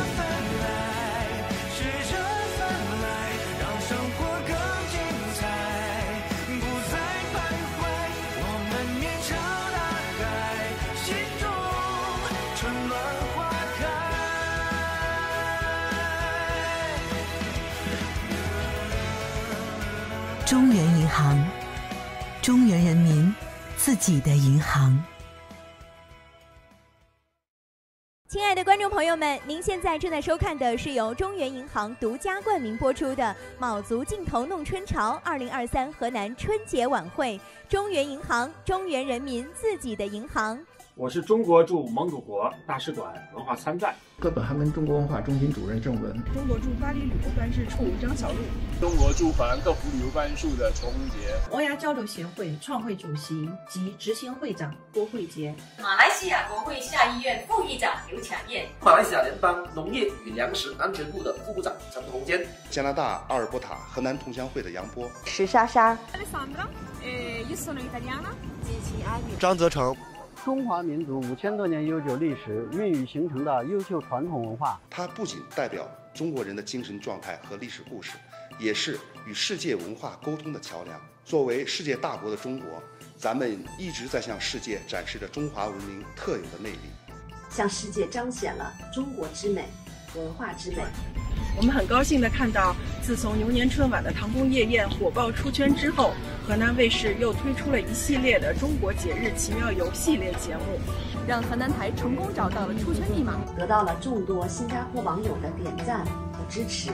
现在正在收看的是由中原银行独家冠名播出的《卯足劲头弄春潮》二零二三河南春节晚会。中原银行，中原人民自己的银行。我是中国驻蒙古国大使馆文化参赞。哥本哈根中国文化中心主任郑文，中国驻巴黎旅游办事处张小璐，中国驻法兰克福旅游办事处的崇文杰，欧亚交流协会创会主席及执行会长郭慧杰，马来西亚国会下议院副议长刘强燕，马来西亚联邦农业与粮食安全部的副部长陈红坚，加拿大阿尔伯塔河南同乡会的杨波，石莎莎，Alessandra, eh, io sono italiana. 张泽成。中华民族五千多年悠久历史孕育形成的优秀传统文化，它不仅代表中国人的精神状态和历史故事，也是与世界文化沟通的桥梁。作为世界大国的中国，咱们一直在向世界展示着中华文明特有的魅力，向世界彰显了中国之美、文化之美。我们很高兴地看到，自从牛年春晚的唐宫夜宴火爆出圈之后，河南卫视又推出了一系列的中国节日奇妙游系列节目，让河南台成功找到了出圈密码，得到了众多新加坡网友的点赞和支持。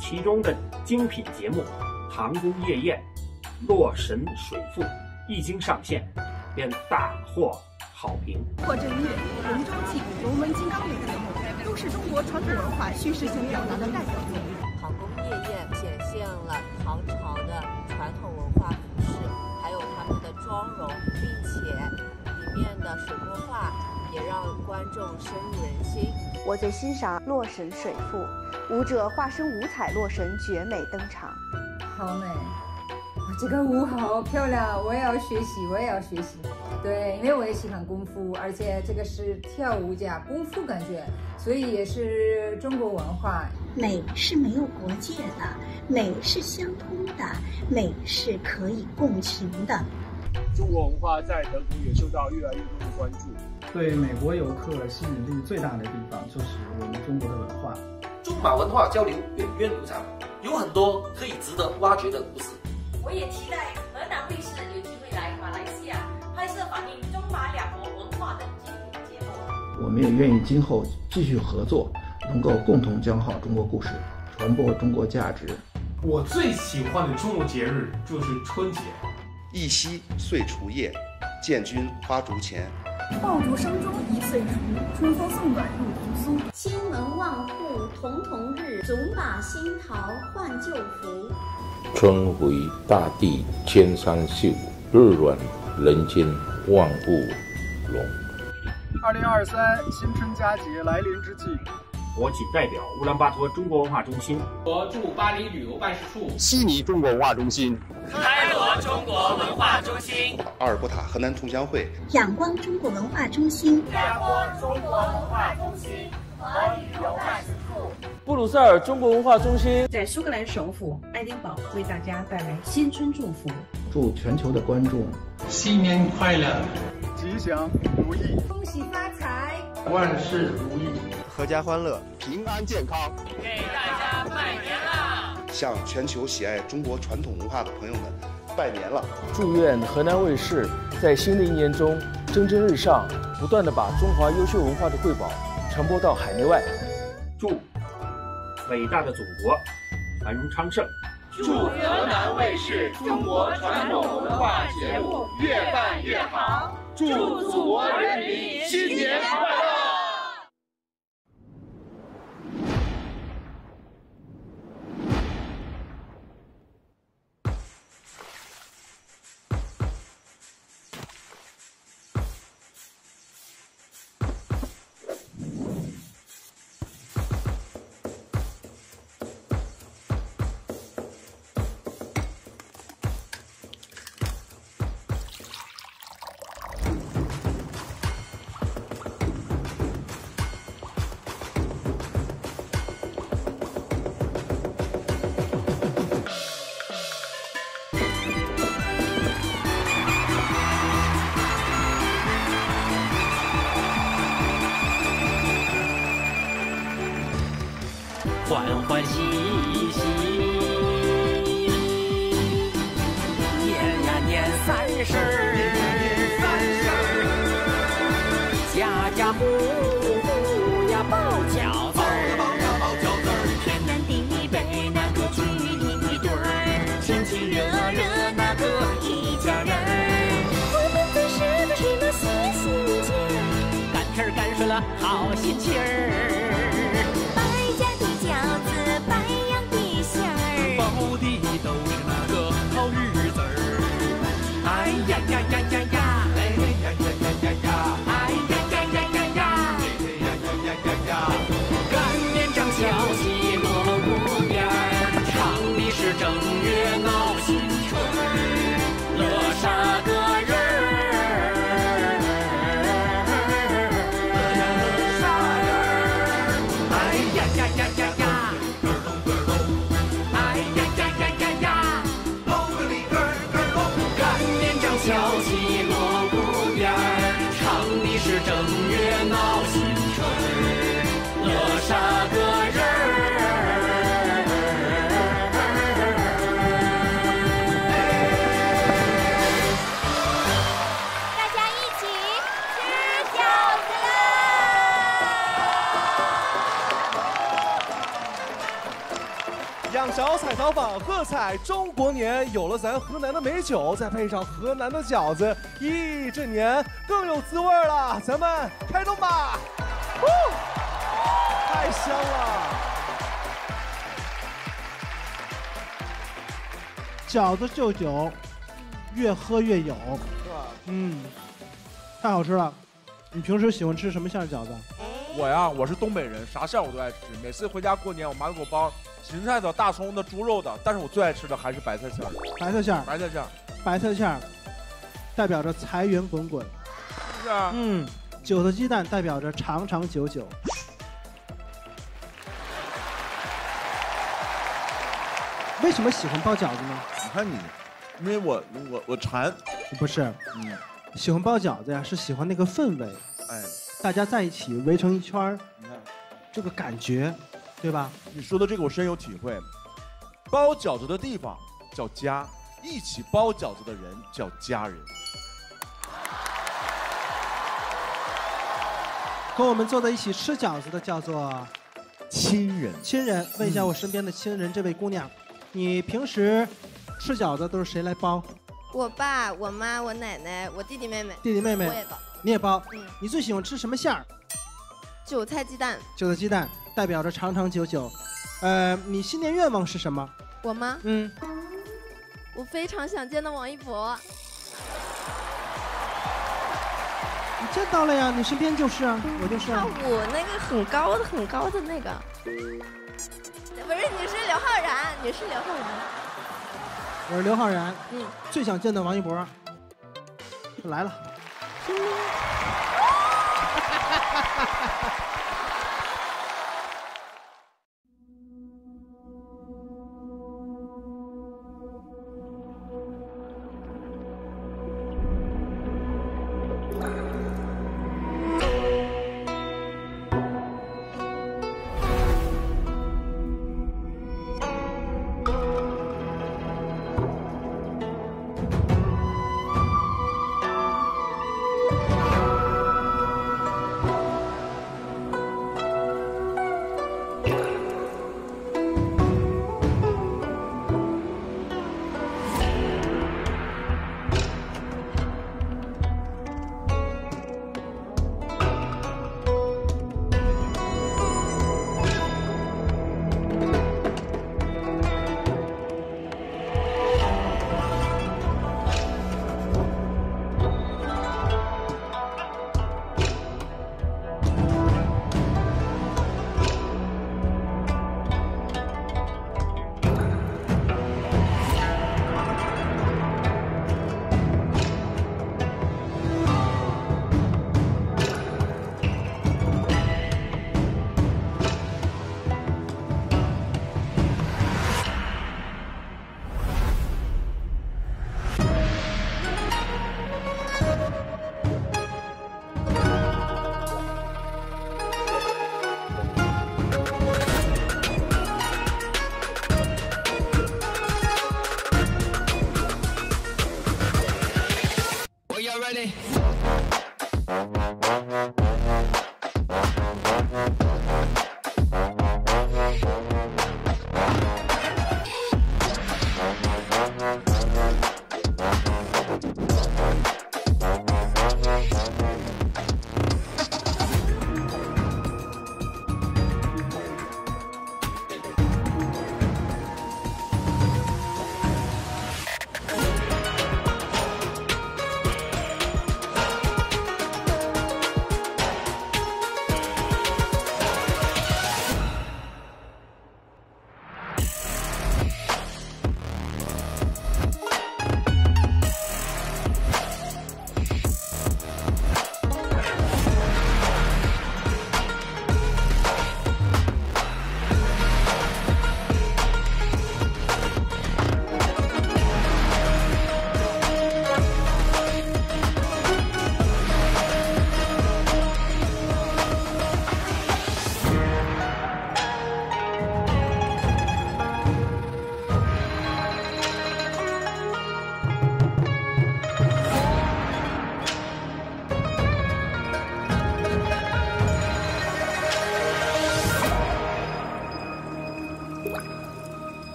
其中的精品节目《唐宫夜宴》《洛神水赋》一经上线，便大获好评。破阵乐、龙舟记、龙门金刚等节目，都是中国传统文化叙事性表达的代表作。唐宫夜宴显现了唐朝的传统文化服饰，还有他们的妆容，并且里面的水墨画也让观众深入人心。我最欣赏《洛神水赋》，舞者化身五彩洛神，绝美登场。好美，这个舞好漂亮，我也要学习，我也要学习。对，因为我也喜欢功夫，而且这个是跳舞加功夫感觉，所以也是中国文化。美是没有国界的，美是相通的，美是可以共情的。中国文化在德国也受到越来越多的关注。对美国游客吸引力最大的地方就是我们中国的文化。中马文化交流源远流长，有很多可以值得挖掘的故事。我也期待河南卫视有机会来马来西亚拍摄反映中马两国文化的精品节目。我们也愿意今后继续合作，能够共同讲好中国故事，传播中国价值。我最喜欢的中国节日就是春节。一夕岁除夜，建军花烛前。爆竹声中一岁除，春风送暖入屠苏。千门万户曈曈日，总把新桃换旧符。春回大地千山秀，日暖人间万物荣。二零二三新春佳节来临之际，我谨代表乌兰巴托中国文化中心，和驻巴黎旅游办事处，悉尼中国文化中心，开罗中国文化中心，阿尔伯塔河南同乡会，仰光中国文化中心，仰光中国文化中心和旅游办事处。布鲁塞尔中国文化中心在苏格兰首府爱丁堡为大家带来新春祝福，祝全球的观众新年快乐，吉祥如意，恭喜发财，万事如意，阖家欢乐，平安健康，给大家拜年啦！向全球喜爱中国传统文化的朋友们拜年了。祝愿河南卫视在新的一年中蒸蒸日上，不断的把中华优秀文化的瑰宝传播到海内外。祝伟大的祖国繁荣昌盛！祝河南卫视中国传统文化节目越办越好！祝祖国人民新年快乐！好乐啥个人儿？大家一起吃饺子养小彩造坊，喝彩中国年。有了咱河南的美酒，再配上河南的饺子，咦，这年更有滋味了。咱们开动吧！香了。饺子就酒，越喝越有。嗯，太好吃了。你平时喜欢吃什么馅儿饺子？我呀，我是东北人，啥馅儿我都爱吃。每次回家过年，我妈都给我包芹菜的、大葱的、猪肉的，但是我最爱吃的还是白菜馅儿。白菜馅儿，白菜馅儿，白菜馅儿代表着财源滚滚。是不是。嗯，韭菜鸡蛋代表着长长久久。为什么喜欢包饺子呢？你看你，因为我我我馋。不是，嗯，喜欢包饺子呀，是喜欢那个氛围。哎，大家在一起围成一圈儿，你看这个感觉，对吧？你说的这个我深有体会。包饺子的地方叫家，一起包饺子的人叫家人。跟我们坐在一起吃饺子的叫做亲人。亲人，问一下我身边的亲人，这位姑娘，你平时吃饺子都是谁来包？我爸、我妈、我奶奶、我弟弟妹妹。弟弟妹妹，我也包。你也包？嗯。你最喜欢吃什么馅儿？韭菜鸡蛋。韭菜鸡蛋代表着长长久久。呃，你新年愿望是什么？我吗？嗯。我非常想见到王一博。你见到了呀，你身边就是啊，我就是、啊。跳舞那个很高的、很高的那个。不是，你是刘昊然，你是刘昊然。我是刘昊然，嗯，最想见的王一博，来了。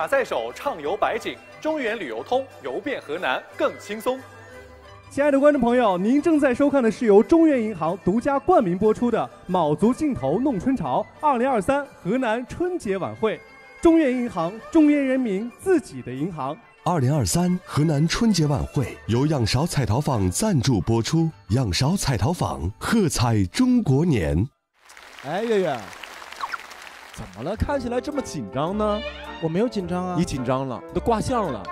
卡在手，畅游百景，中原旅游通，游遍河南更轻松。亲爱的观众朋友，您正在收看的是由中原银行独家冠名播出的《卯足劲头弄春潮》二零二三河南春节晚会。中原银行，中原人民自己的银行。二零二三河南春节晚会由仰韶彩陶坊赞助播出。仰韶彩陶坊喝彩中国年。哎，月月，怎么了？看起来这么紧张呢？我没有紧张啊。你紧张了，都挂相了。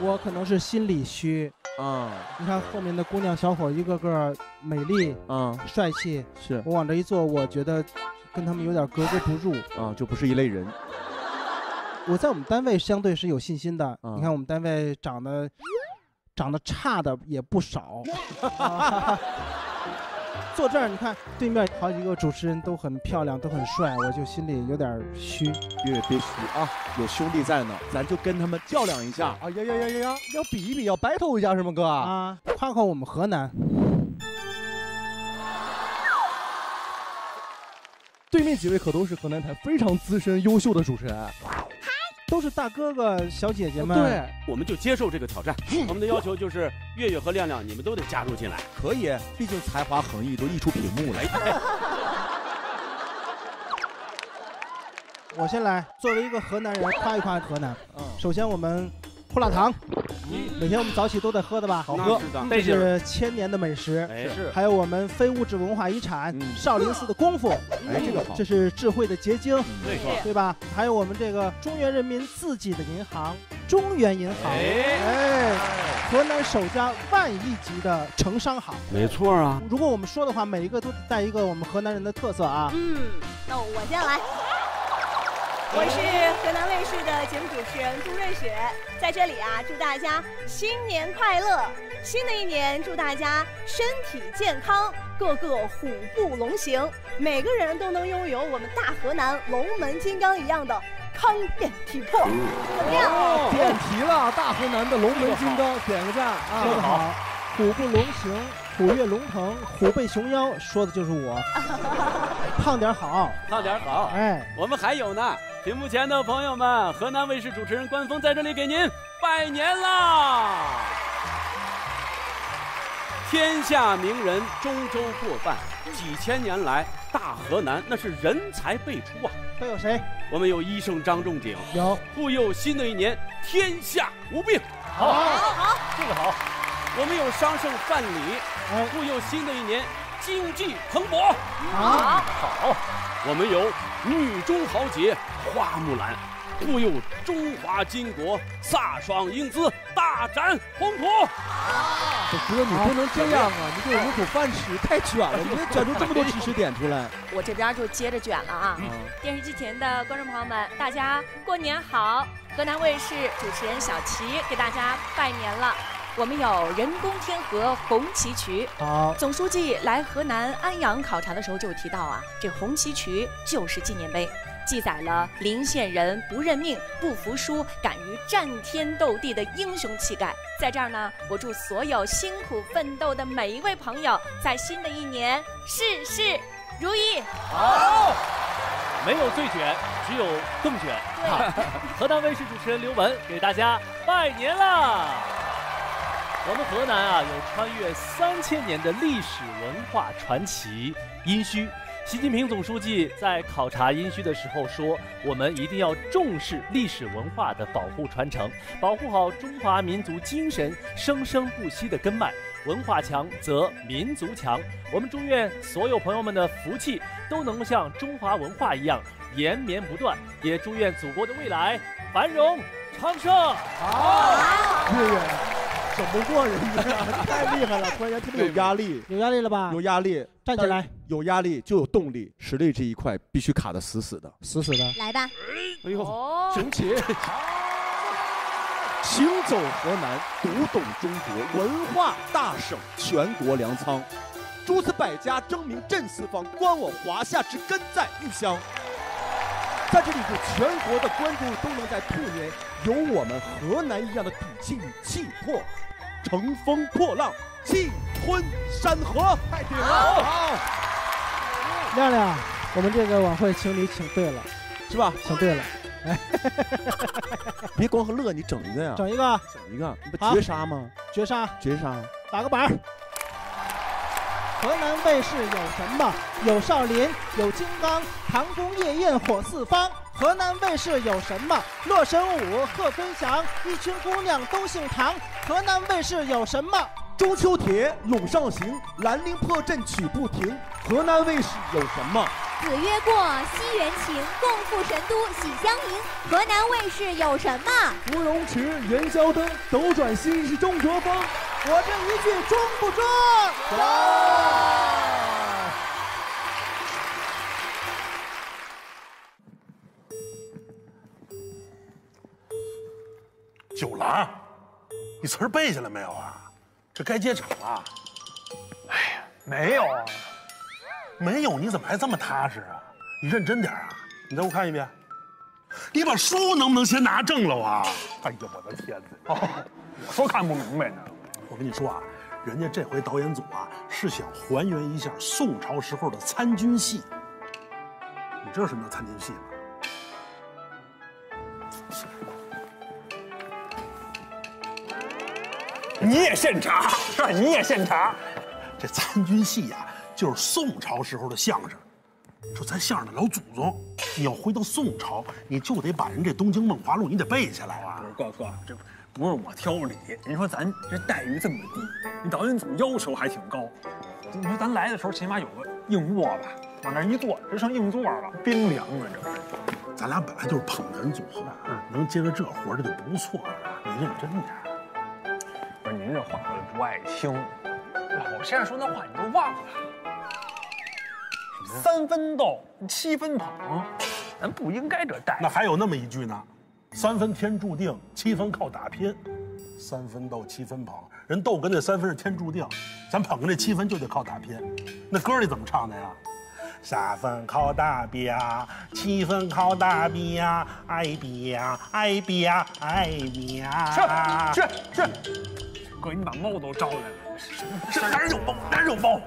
我可能是心理虚啊！你看后面的姑娘小伙一个个美丽啊，帅气。是我往这一坐，我觉得跟他们有点格格不入啊，就不是一类人。我在我们单位相对是有信心的。啊你看我们单位长得长得差的也不少。坐这儿，你看对面好几个主持人都很漂亮，都很帅，我就心里有点虚。月月别虚啊，有兄弟在呢，咱就跟他们较量一下。啊呀呀呀呀呀，要比一比，要 battle 一下是吗，哥？啊，夸夸我们河南。对面几位可都是河南台非常资深、优秀的主持人，都是大哥哥、小姐姐们。对，我们就接受这个挑战。我们的要求就是月月和亮亮，你们都得加入进来。可以，毕竟才华横溢，都溢出屏幕来。我先来，作为一个河南人，夸一夸河南。嗯，首先我们胡辣汤，每天我们早起都得喝的吧？好喝，这是千年的美食。哎，是。还有我们非物质文化遗产少林寺的功夫，哎，这个好。这是智慧的结晶，对对吧？还有我们这个中原人民自己的银行中原银行，哎，河南首家万亿级的城商行。没错啊。如果我们说的话，每一个都带一个我们河南人的特色啊。嗯，那我先来。我是河南卫视的节目主持人杜瑞雪，在这里啊，祝大家新年快乐！新的一年，祝大家身体健康，个个虎步龙行，每个人都能拥有我们大河南龙门金刚一样的康健体魄。怎么样？哦点题了，大河南的龙门金刚，点个赞啊！说得好，虎步龙行，虎跃龙腾，虎背熊腰，说的就是我。胖点好，胖点好。哎，我们还有呢。屏幕前的朋友们，河南卫视主持人关峰在这里给您拜年啦！天下名人中州过半，几千年来，大河南那是人才辈出啊！都有谁？我们有医圣张仲景，有护佑新的一年天下无病。好好，好，这个好。我们有商圣范蠡，护佑新的一年经济蓬勃。好，好。我们有女中豪杰花木兰，护佑中华巾帼飒爽英姿，大展宏图。这哥，你不能这样啊！你给我们口饭吃，太卷了，你这卷出这么多知识点出来。我这边就接着卷了啊！嗯电视机前的观众朋友们，大家过年好！河南卫视主持人小齐给大家拜年了。我们有人工天河红旗渠。好，总书记来河南安阳考察的时候就提到啊，这红旗渠就是纪念碑，记载了临县人不认命、不服输、敢于战天斗地的英雄气概。在这儿呢，我祝所有辛苦奋斗的每一位朋友，在新的一年事事如意。好，没有最卷，只有更卷。河南卫视主持人刘雯给大家拜年啦！我们河南啊，有穿越三千年的历史文化传奇殷墟。习近平总书记在考察殷墟的时候说：“我们一定要重视历史文化的保护传承，保护好中华民族精神生生不息的根脉。文化强则民族强。我们祝愿所有朋友们的福气都能像中华文化一样延绵不断，也祝愿祖国的未来繁荣昌盛。”好，月月。整不过人家，太厉害了！突然间特别有压力，有压力了吧？有压力，站起来。有压力就有动力，实力这一块必须卡得死死的，死死的。来吧！哎呦，雄起！行走河南，读懂中国文化大省，全国粮仓。诸子百家争鸣震四方，观我华夏之根在异乡。在这里，祝全国的观众都能在兔年有我们河南一样的底气与气魄，乘风破浪，气吞山河。太顶了！好，亮亮，我们这个晚会请你请对了，是吧？请对了，哎，别光和乐，你整一个呀！整一个，整一个，你不绝杀吗？绝杀，绝杀！打个板儿。河南卫视有什么？有少林，有金刚，唐宫夜宴火四方。河南卫视有什么？洛神舞，贺飞翔，一群姑娘都姓唐。河南卫视有什么？中秋铁，陇上行，兰陵破阵曲不停。河南卫视有什么？子曰过，西元情，共赴神都喜相迎。河南卫视有什么？芙蓉池，元宵灯，斗转星是中国风。我这一句中不中？九郎，你词儿背下来没有啊？这该接场了。哎呀，没有啊。没有，你怎么还这么踏实啊？你认真点啊！你再给我看一遍。你把书能不能先拿正了啊？哎呀，我的天哪！哦，我说看不明白呢。我跟你说啊，人家这回导演组啊是想还原一下宋朝时候的参军戏。你知道什么叫参军戏吗？你也现查，是吧？你也现查。这参军戏呀、就是宋朝时候的相声。说咱相声的老祖宗，你要回到宋朝，你就得把人这《东京梦华录》你得背下来啊。不是哥哥，这不是我挑理，您说咱这待遇这么低，你导演组要求还挺高。你说咱来的时候起码有个硬卧吧，往那儿一坐，这成硬座了，冰凉啊，这是。咱俩本来就是捧哏组合，能接着这活儿这就不错了。你认真点儿。不是您这话我也不爱听，老先生说那话你都忘了。三分斗，七分捧，咱不应该这待遇。那还有那么一句呢，三分天注定，七分靠打拼。三分斗，七分捧，人逗跟那三分是天注定，咱捧哏这七分就得靠打拼。那歌里怎么唱的呀？三分靠打拼呀，七分靠打拼呀，爱拼呀，爱拼呀，爱拼呀。去去去！哥，你把猫都招来了，这哪儿有猫？哪儿有猫？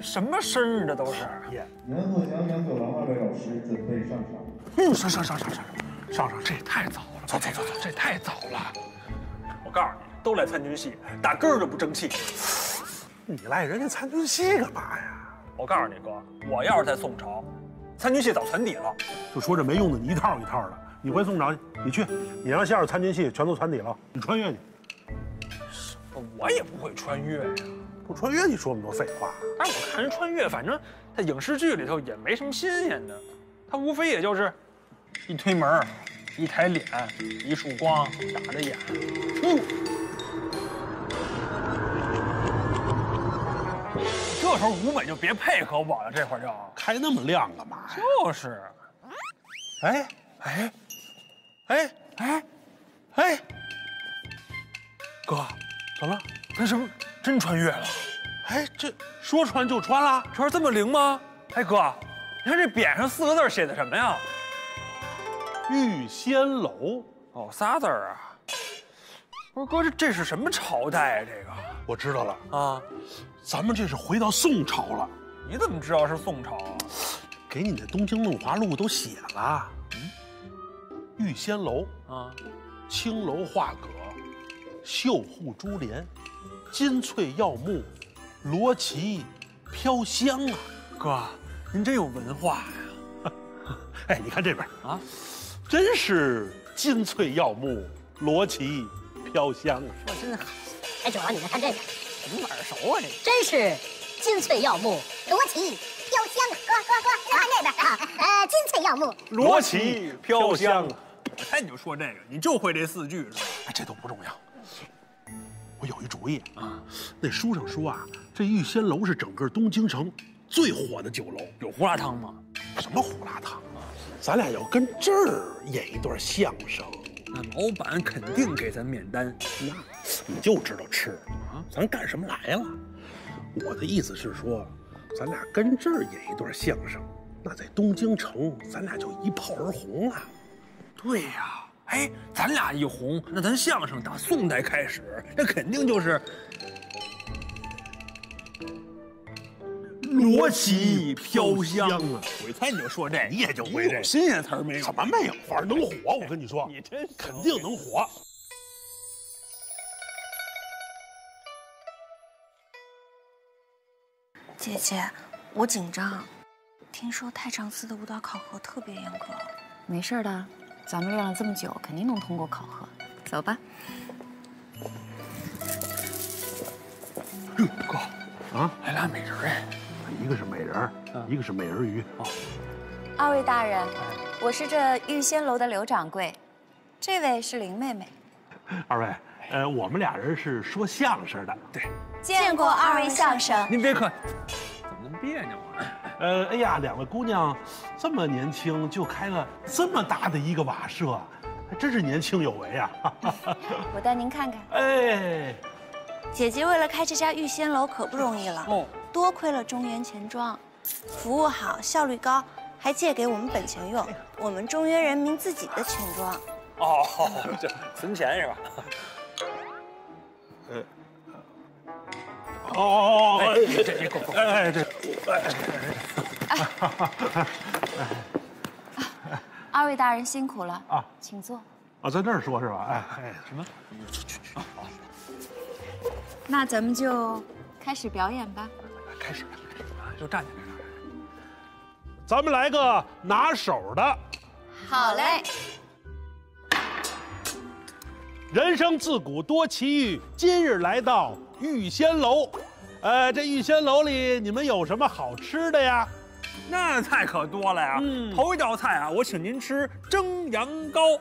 什么声儿这都是？然后讲讲九郎二位老师准备上场。嗯，上上上上上上上，这也太早了。走走走走，这也太早了。我告诉你，都来参军戏，打根儿就不争气。你赖人家参军戏干嘛呀？我告诉你哥，我要是在宋朝，参军戏早攒底了。就说这没用的，你一套一套的。你回宋朝去，你去，你让相声参军戏全都攒底了，你穿越去。我也不会穿越呀，不穿越你说那么多废话。但是我看人穿越，反正在影视剧里头也没什么新鲜的，他无非也就是一推门，一抬脸，一束光打着眼。嗯，这时候舞美就别配合我了，这会儿就开那么亮干嘛呀？就是，哎哎哎哎哎，哥，怎么了？那是不是真穿越了？哎，这说穿就穿了，这玩意儿这么灵吗？哎哥，你看这匾上四个字写的什么呀？玉仙楼。哦，仨字儿啊。不是哥，这这是什么朝代啊？这个我知道了啊，咱们这是回到宋朝了。你怎么知道是宋朝啊？给你的《东京梦华录》都写了。嗯，玉仙楼啊，青楼画阁，绣户珠帘，金翠耀目，罗旗飘香啊！哥，您真有文化呀！哎，你看这边啊，真是金翠耀目，罗旗飘香啊！说真好。哎，九郎，你再看这个，耳熟啊？这真是金翠耀目，罗旗飘香啊！哥哥哥，再看这边啊，呃，金翠耀目，罗旗飘香啊！我猜你就说这个，你就会这四句是吧？哎，这都不重要。我有一主意啊，那书上说啊，这玉仙楼是整个东京城最火的酒楼，有胡辣汤吗？什么胡辣汤啊？咱俩要跟这儿演一段相声，那老板肯定给咱免单。那你就知道吃啊？咱干什么来了？我的意思是说，咱俩跟这儿演一段相声，那在东京城咱俩就一炮而红了。对呀。哎，咱俩一红，那咱相声打宋代开始，那肯定就是罗旗飘香啊！鬼猜你就说这，你也就会这新鲜词儿没有？怎么没有？反正能火，我跟你说，你真肯定能火。姐姐，我紧张。听说太常寺的舞蹈考核特别严格。没事的，咱们练了这么久，肯定能通过考核。走吧。哟，哥，啊，来俩美人哎，一个是美人，一个是美人鱼。哦，二位大人，我是这玉仙楼的刘掌柜，这位是林妹妹。二位，呃，我们俩人是说相声的。对，见过二位相声。您别客气，怎么那么别扭啊？呃，哎呀，两位姑娘这么年轻就开了这么大的一个瓦舍，还真是年轻有为啊！我带您看看。哎，姐姐为了开这家玉仙楼可不容易了，哦，多亏了中原钱庄，服务好，效率高，还借给我们本钱用，我们中原人民自己的钱庄。哦，这存钱是吧？呃。哦哦哦！哎，这这够够！哎，这哎，二位大人辛苦了啊，请坐。啊，在那儿说是吧？哎哎，什么？去去去！那咱们就开始表演吧。开始吧，就站起来。咱们来个拿手的。好嘞。人生自古多奇遇，今日来到。玉仙楼，呃，这玉仙楼里你们有什么好吃的呀？那菜可多了呀。嗯，头一道菜啊，我请您吃蒸羊羔。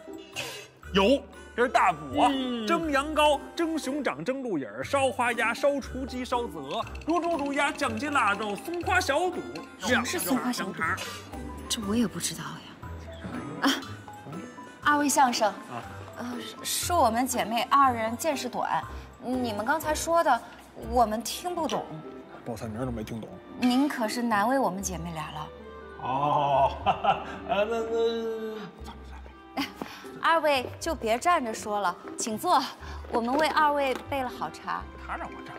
有，这是大补啊。蒸羊羔、蒸熊掌、蒸鹿眼烧花鸭、烧雏鸡、烧子鹅、卤猪卤鸭、酱鸡腊肉、松花小肚。什么是松花小肚？这我也不知道呀。啊，二位相声，呃，是我们姐妹二人见识短。你们刚才说的，我们听不懂，报菜名都没听懂。您可是难为我们姐妹俩了。哦，那那，二位就别站着说了，请坐。我们为二位备了好茶。他让我站，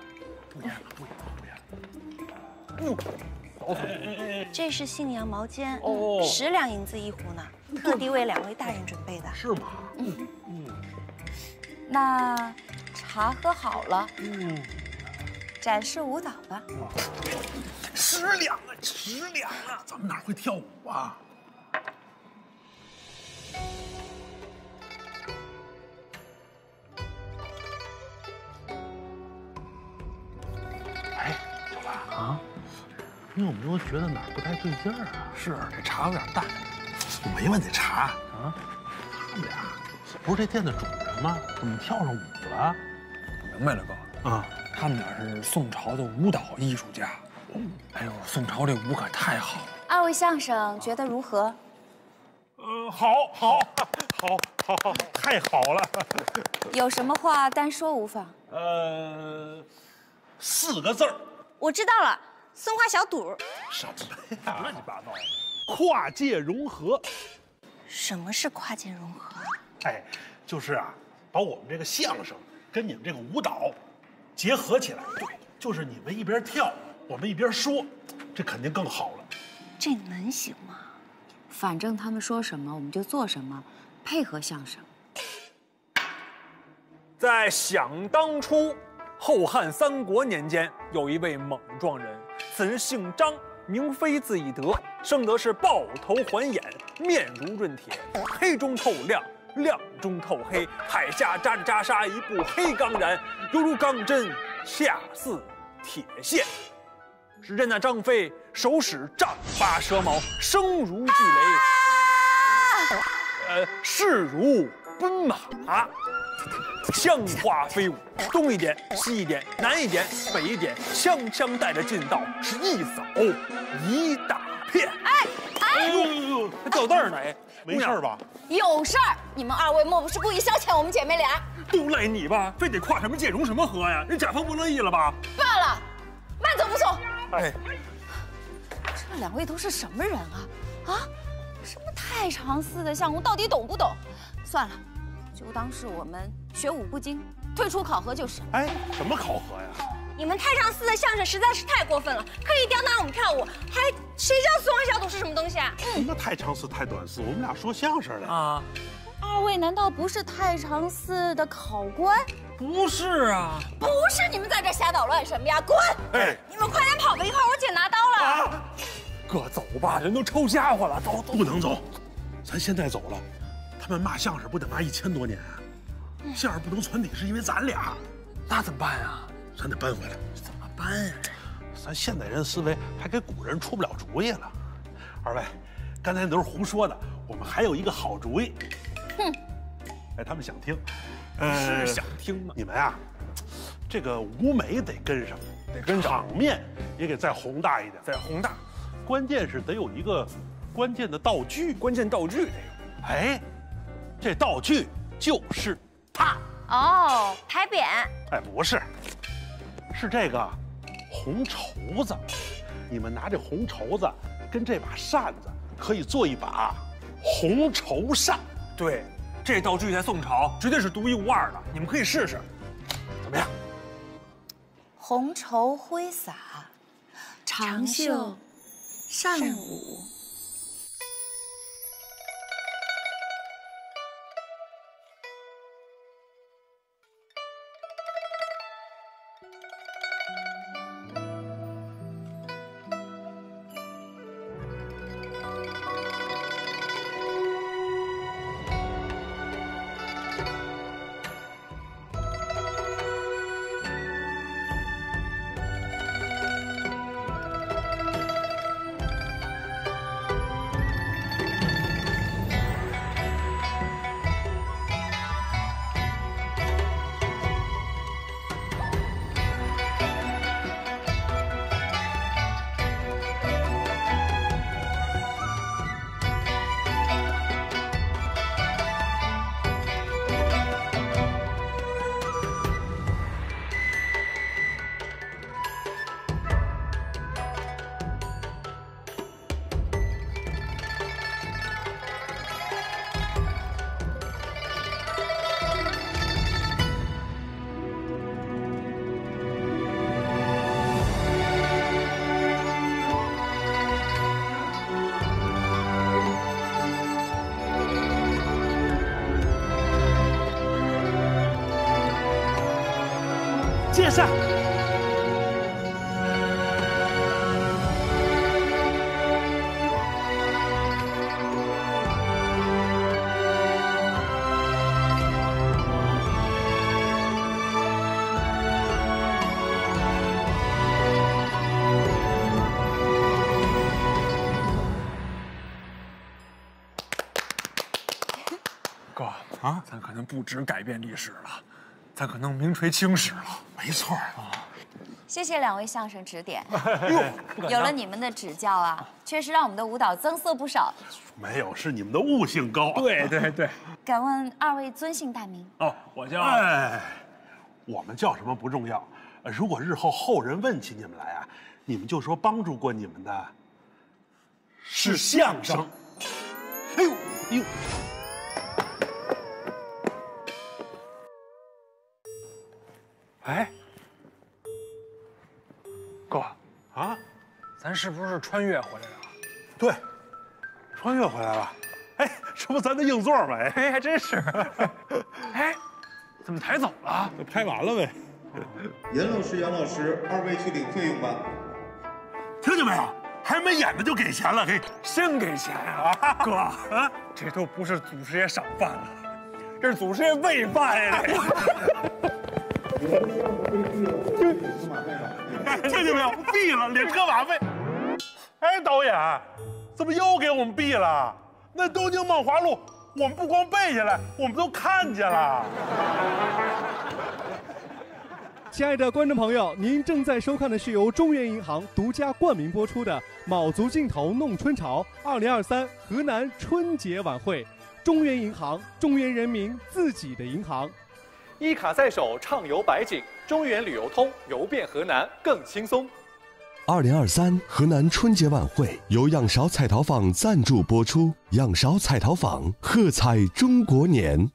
不演了，不演了，不演了。哟，这是信阳毛尖，哦，十两银子一壶呢，特地为两位大人准备的。是吗？嗯嗯。那。茶喝好了，嗯，展示舞蹈吧。十两啊，十两啊！咱们哪会跳舞啊？哎，小兰啊，你有没有觉得哪儿不太对劲儿啊？是，这茶有点淡。没问题，茶啊，他们俩不是这店的主人吗？怎么跳上舞了？明白了，哥啊，他们俩是宋朝的舞蹈艺术家。哎呦，宋朝这舞可太好了。二位相声觉得如何？呃，好，好，好，好，好，太好了。有什么话单说无妨。呃，四个字儿。我知道了，松花小肚。什么呀？乱七八糟。跨界融合。什么是跨界融合？哎，就是啊，把我们这个相声。跟你们这个舞蹈结合起来，对，就是你们一边跳，我们一边说，这肯定更好了。这能行吗？反正他们说什么我们就做什么，配合相声。在想当初，后汉三国年间，有一位猛撞人，此人姓张，名飞，字翼德，生得是豹头环眼，面如润铁，黑中透亮。亮中透黑，海下扎着扎沙，一部黑钢然，犹如钢针，下似铁线。只见那张飞手使丈八蛇矛，声如巨雷，呃，势如奔马，枪花飞舞，东一点，西一点，南一点，北一点，枪枪带着劲道，是一扫一大片。哎哎呦呦呦，掉凳儿呢！哎，没事吧？有事儿，你们二位莫不是故意消遣我们姐妹俩？都赖你吧，非得跨什么界融什么河呀？人甲方不乐意了吧？罢了，慢走不送。哎，这两位都是什么人啊？啊，什么太常寺的相公，到底懂不懂？算了，就当是我们学武不精，退出考核就是。哎，什么考核呀？你们太常寺的相声实在是太过分了，刻意刁难我们跳舞，还谁知道死亡小赌是什么东西啊？什么太长寺太短寺？我们俩说相声的啊。二位难道不是太常寺的考官？不是啊，不是！你们在这瞎捣乱什么呀？滚！哎，你们快点跑吧，一会儿我姐拿刀了。啊哥，走吧，人都抽家伙了，走走。不能走，咱现在走了，他们骂相声不得骂一千多年啊？相声不能传底，是因为咱俩，那怎么办呀？咱得搬回来。怎么搬呀？咱现代人思维还给古人出不了主意了。二位，刚才那都是胡说的，我们还有一个好主意。哼，哎，他们想听，是想听吗？你们啊，这个舞美得跟上，得跟上，场面也得再宏大一点，再宏大。关键是得有一个关键的道具，关键道具得有。哎，这道具就是它。哦，牌匾。哎，不是，是这个红绸子。你们拿这红绸子跟这把扇子，可以做一把。红绸扇，对，这道具在宋朝绝对是独一无二的，你们可以试试，怎么样？红绸挥洒，长袖善舞。不止改变历史了，咱可能名垂青史了。没错啊，谢谢两位相声指点，哟有了你们的指教啊，确实让我们的舞蹈增色不少。没有，是你们的悟性高。对对对。敢问二位尊姓大名？哦，我叫……哎，我们叫什么不重要，呃如果日后后人问起你们来啊，你们就说帮助过你们的是相声。哎呦，哎呦。哎，哥啊，咱是不是穿越回来了？对，穿越回来了。哎，这不咱的硬座吗？哎，还真是。哎，怎么抬走了？拍完了呗。严老师、杨老师，二位去领费用吧。听见没有？还没演呢就给钱了，嘿，真给钱啊！哥啊，这都不是祖师爷赏饭了，这是祖师爷喂饭呀！听见没有？毙了，连车马费。哎，导演，怎么又给我们毙了？那东京梦华录，我们不光背下来，我们都看见了。亲爱的观众朋友，您正在收看的是由中原银行独家冠名播出的《卯足劲头弄春潮》二零二三河南春节晚会。中原银行，中原人民自己的银行。一卡在手，畅游百景，中原旅游通，游遍河南更轻松。二零二三河南春节晚会由仰韶彩陶坊赞助播出，仰韶彩陶坊喝彩中国年。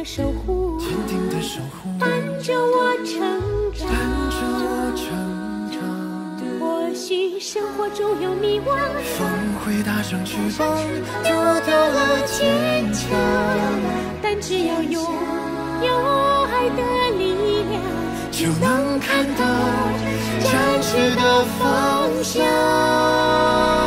的守护，坚定的守护，伴着我成长。伴着我成长。或许生活中有迷惘，风会大声翅膀，丢掉了坚强，但只要拥有爱的力量，就能看到展翅的方向。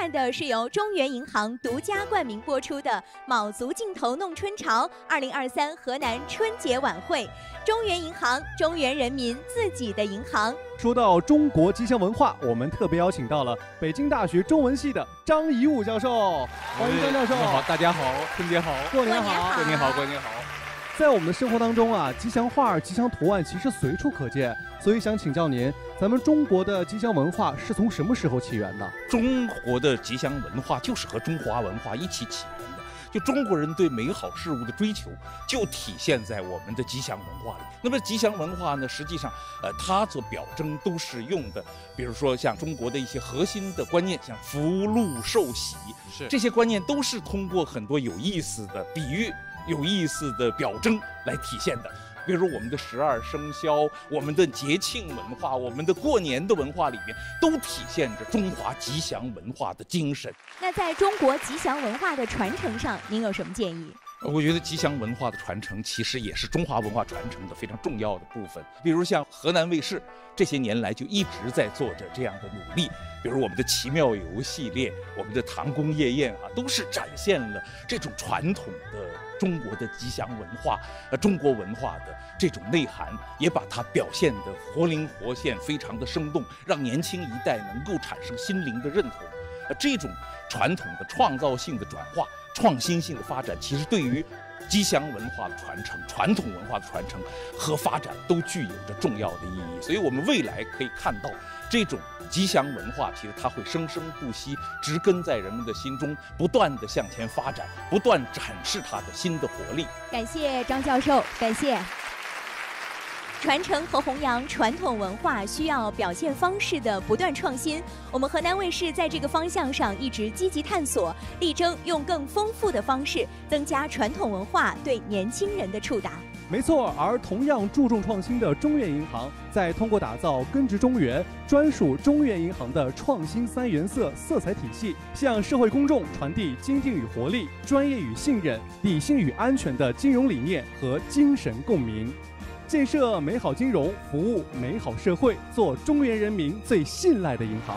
看的是由中原银行独家冠名播出的《卯足劲头弄春潮》二零二三河南春节晚会。中原银行，中原人民自己的银行。说到中国吉祥文化，我们特别邀请到了北京大学中文系的张颐武教授，欢迎张教授。好，大家好，春节好，过年好，过年好，过年好。在我们的生活当中啊，吉祥画、吉祥图案其实随处可见，所以想请教您，咱们中国的吉祥文化是从什么时候起源的？中国的吉祥文化就是和中华文化一起起源的。就中国人对美好事物的追求，就体现在我们的吉祥文化里。那么吉祥文化呢，实际上，呃，它所表征都是用的，比如说像中国的一些核心的观念，像福禄寿喜，是这些观念都是通过很多有意思的比喻、有意思的表征来体现的。比如我们的十二生肖、我们的节庆文化、我们的过年的文化里面，都体现着中华吉祥文化的精神。那在中国吉祥文化的传承上，您有什么建议？我觉得吉祥文化的传承其实也是中华文化传承的非常重要的部分。比如像河南卫视这些年来就一直在做着这样的努力。比如我们的奇妙游系列，我们的唐宫夜宴啊，都是展现了这种传统的中国的吉祥文化，呃，中国文化的这种内涵，也把它表现得活灵活现，非常的生动，让年轻一代能够产生心灵的认同。呃，这种传统的创造性的转化、创新性的发展，其实对于吉祥文化的传承、传统文化的传承和发展都具有着重要的意义。所以，我们未来可以看到，这种吉祥文化其实它会生生不息，植根在人们的心中，不断的向前发展，不断展示它的新的活力。感谢张教授，感谢。传承和弘扬传统文化需要表现方式的不断创新。我们河南卫视在这个方向上一直积极探索，力争用更丰富的方式增加传统文化对年轻人的触达。没错，而同样注重创新的中原银行，在通过打造根植中原、专属中原银行的创新三原色色彩体系，向社会公众传递坚定与活力、专业与信任、理性与安全的金融理念和精神共鸣，建设美好金融，服务美好社会，做中原人民最信赖的银行。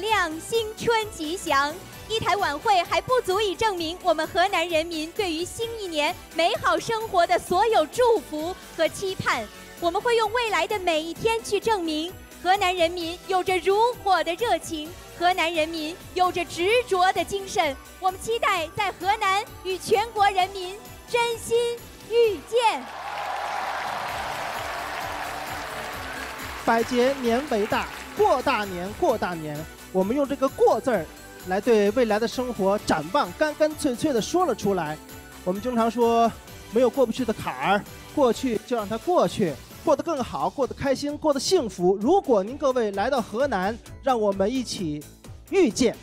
亮新春吉祥。一台晚会还不足以证明我们河南人民对于新一年美好生活的所有祝福和期盼。我们会用未来的每一天去证明，河南人民有着如火的热情，河南人民有着执着的精神。我们期待在河南与全国人民真心遇见。百节年为大，过大年，过大年。我们用这个“过”字儿，来对未来的生活展望，干干脆脆的说了出来。我们经常说，没有过不去的坎儿，过去就让它过去，过得更好，过得开心，过得幸福。如果您各位来到河南，让我们一起遇见。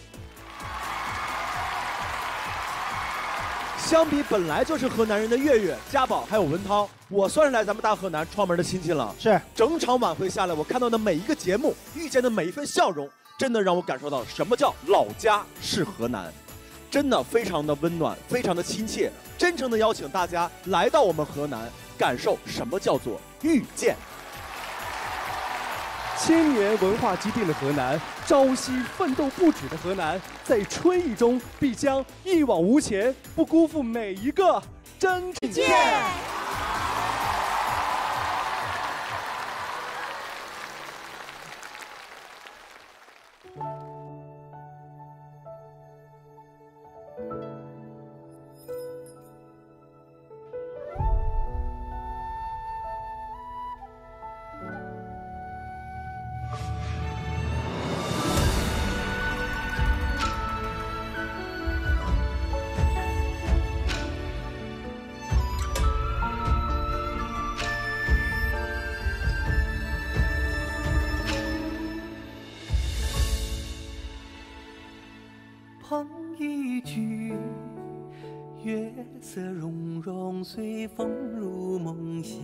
相比本来就是河南人的月月、家宝还有文涛，我算是来咱们大河南串门的亲戚了。是，整场晚会下来，我看到的每一个节目，遇见的每一份笑容，真的让我感受到什么叫老家是河南，真的非常的温暖，非常的亲切，真诚的邀请大家来到我们河南，感受什么叫做遇见。千年文化积淀的河南，朝夕奋斗不止的河南，在春意中必将一往无前，不辜负每一个真见。随风入梦乡。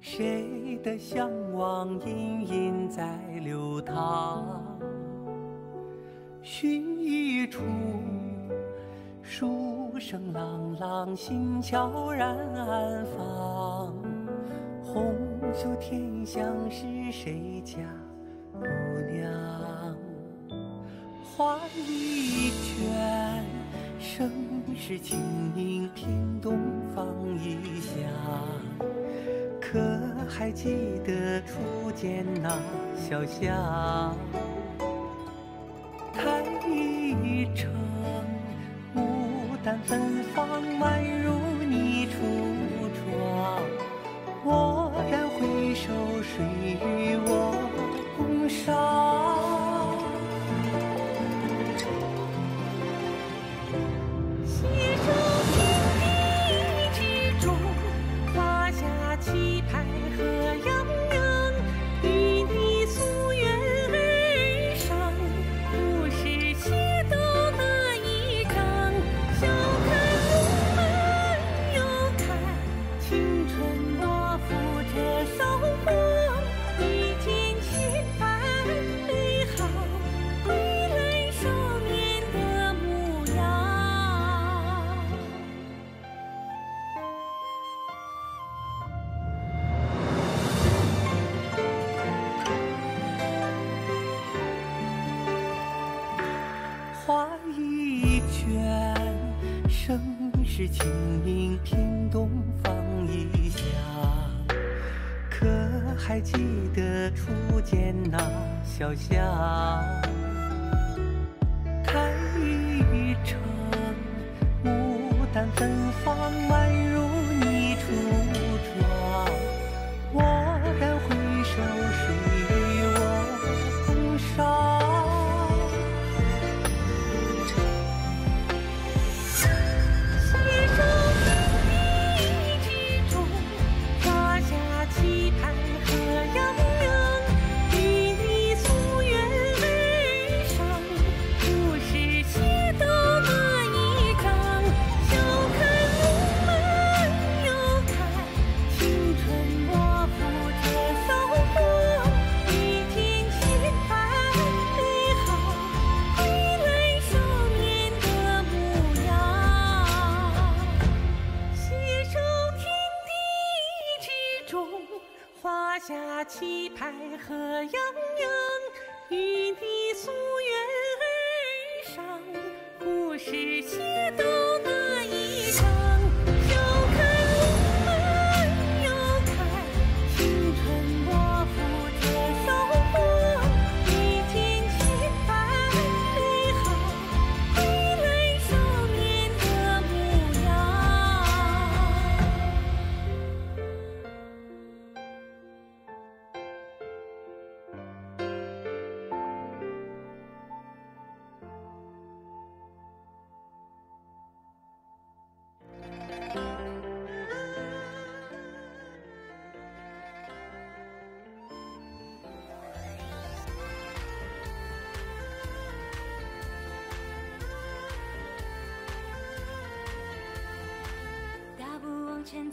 谁的向往隐隐在流淌？寻一处，书声朗朗，心悄然安放。红袖添香是谁家姑娘？花一卷，声是清明，听东方异响。可还记得初见那小巷？开一城，牡丹芬芳，宛如你初妆。蓦然回首，谁与我共赏？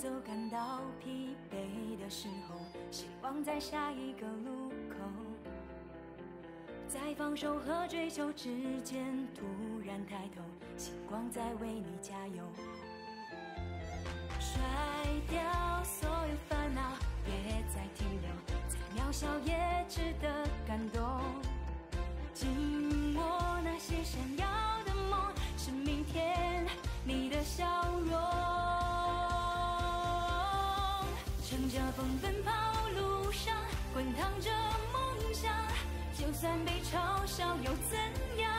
走，感到疲惫的时候，希望在下一个路口，在放手和追求之间突然抬头，星光在为你加油。甩掉所有烦恼，别再停留，再渺小也值得感动。紧握那些闪耀的梦，是明天你的笑容。乘着风奔跑路上，滚烫着梦想，就算被嘲笑又怎样？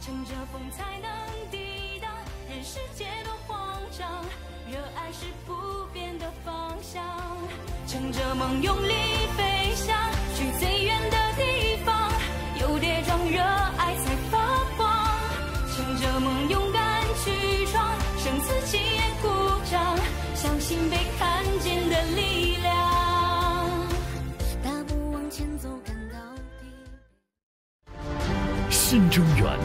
乘着风才能抵挡人世间多慌张。热爱是不变的方向，乘着梦用力飞翔，去最远的地方。有跌撞，热爱才新中原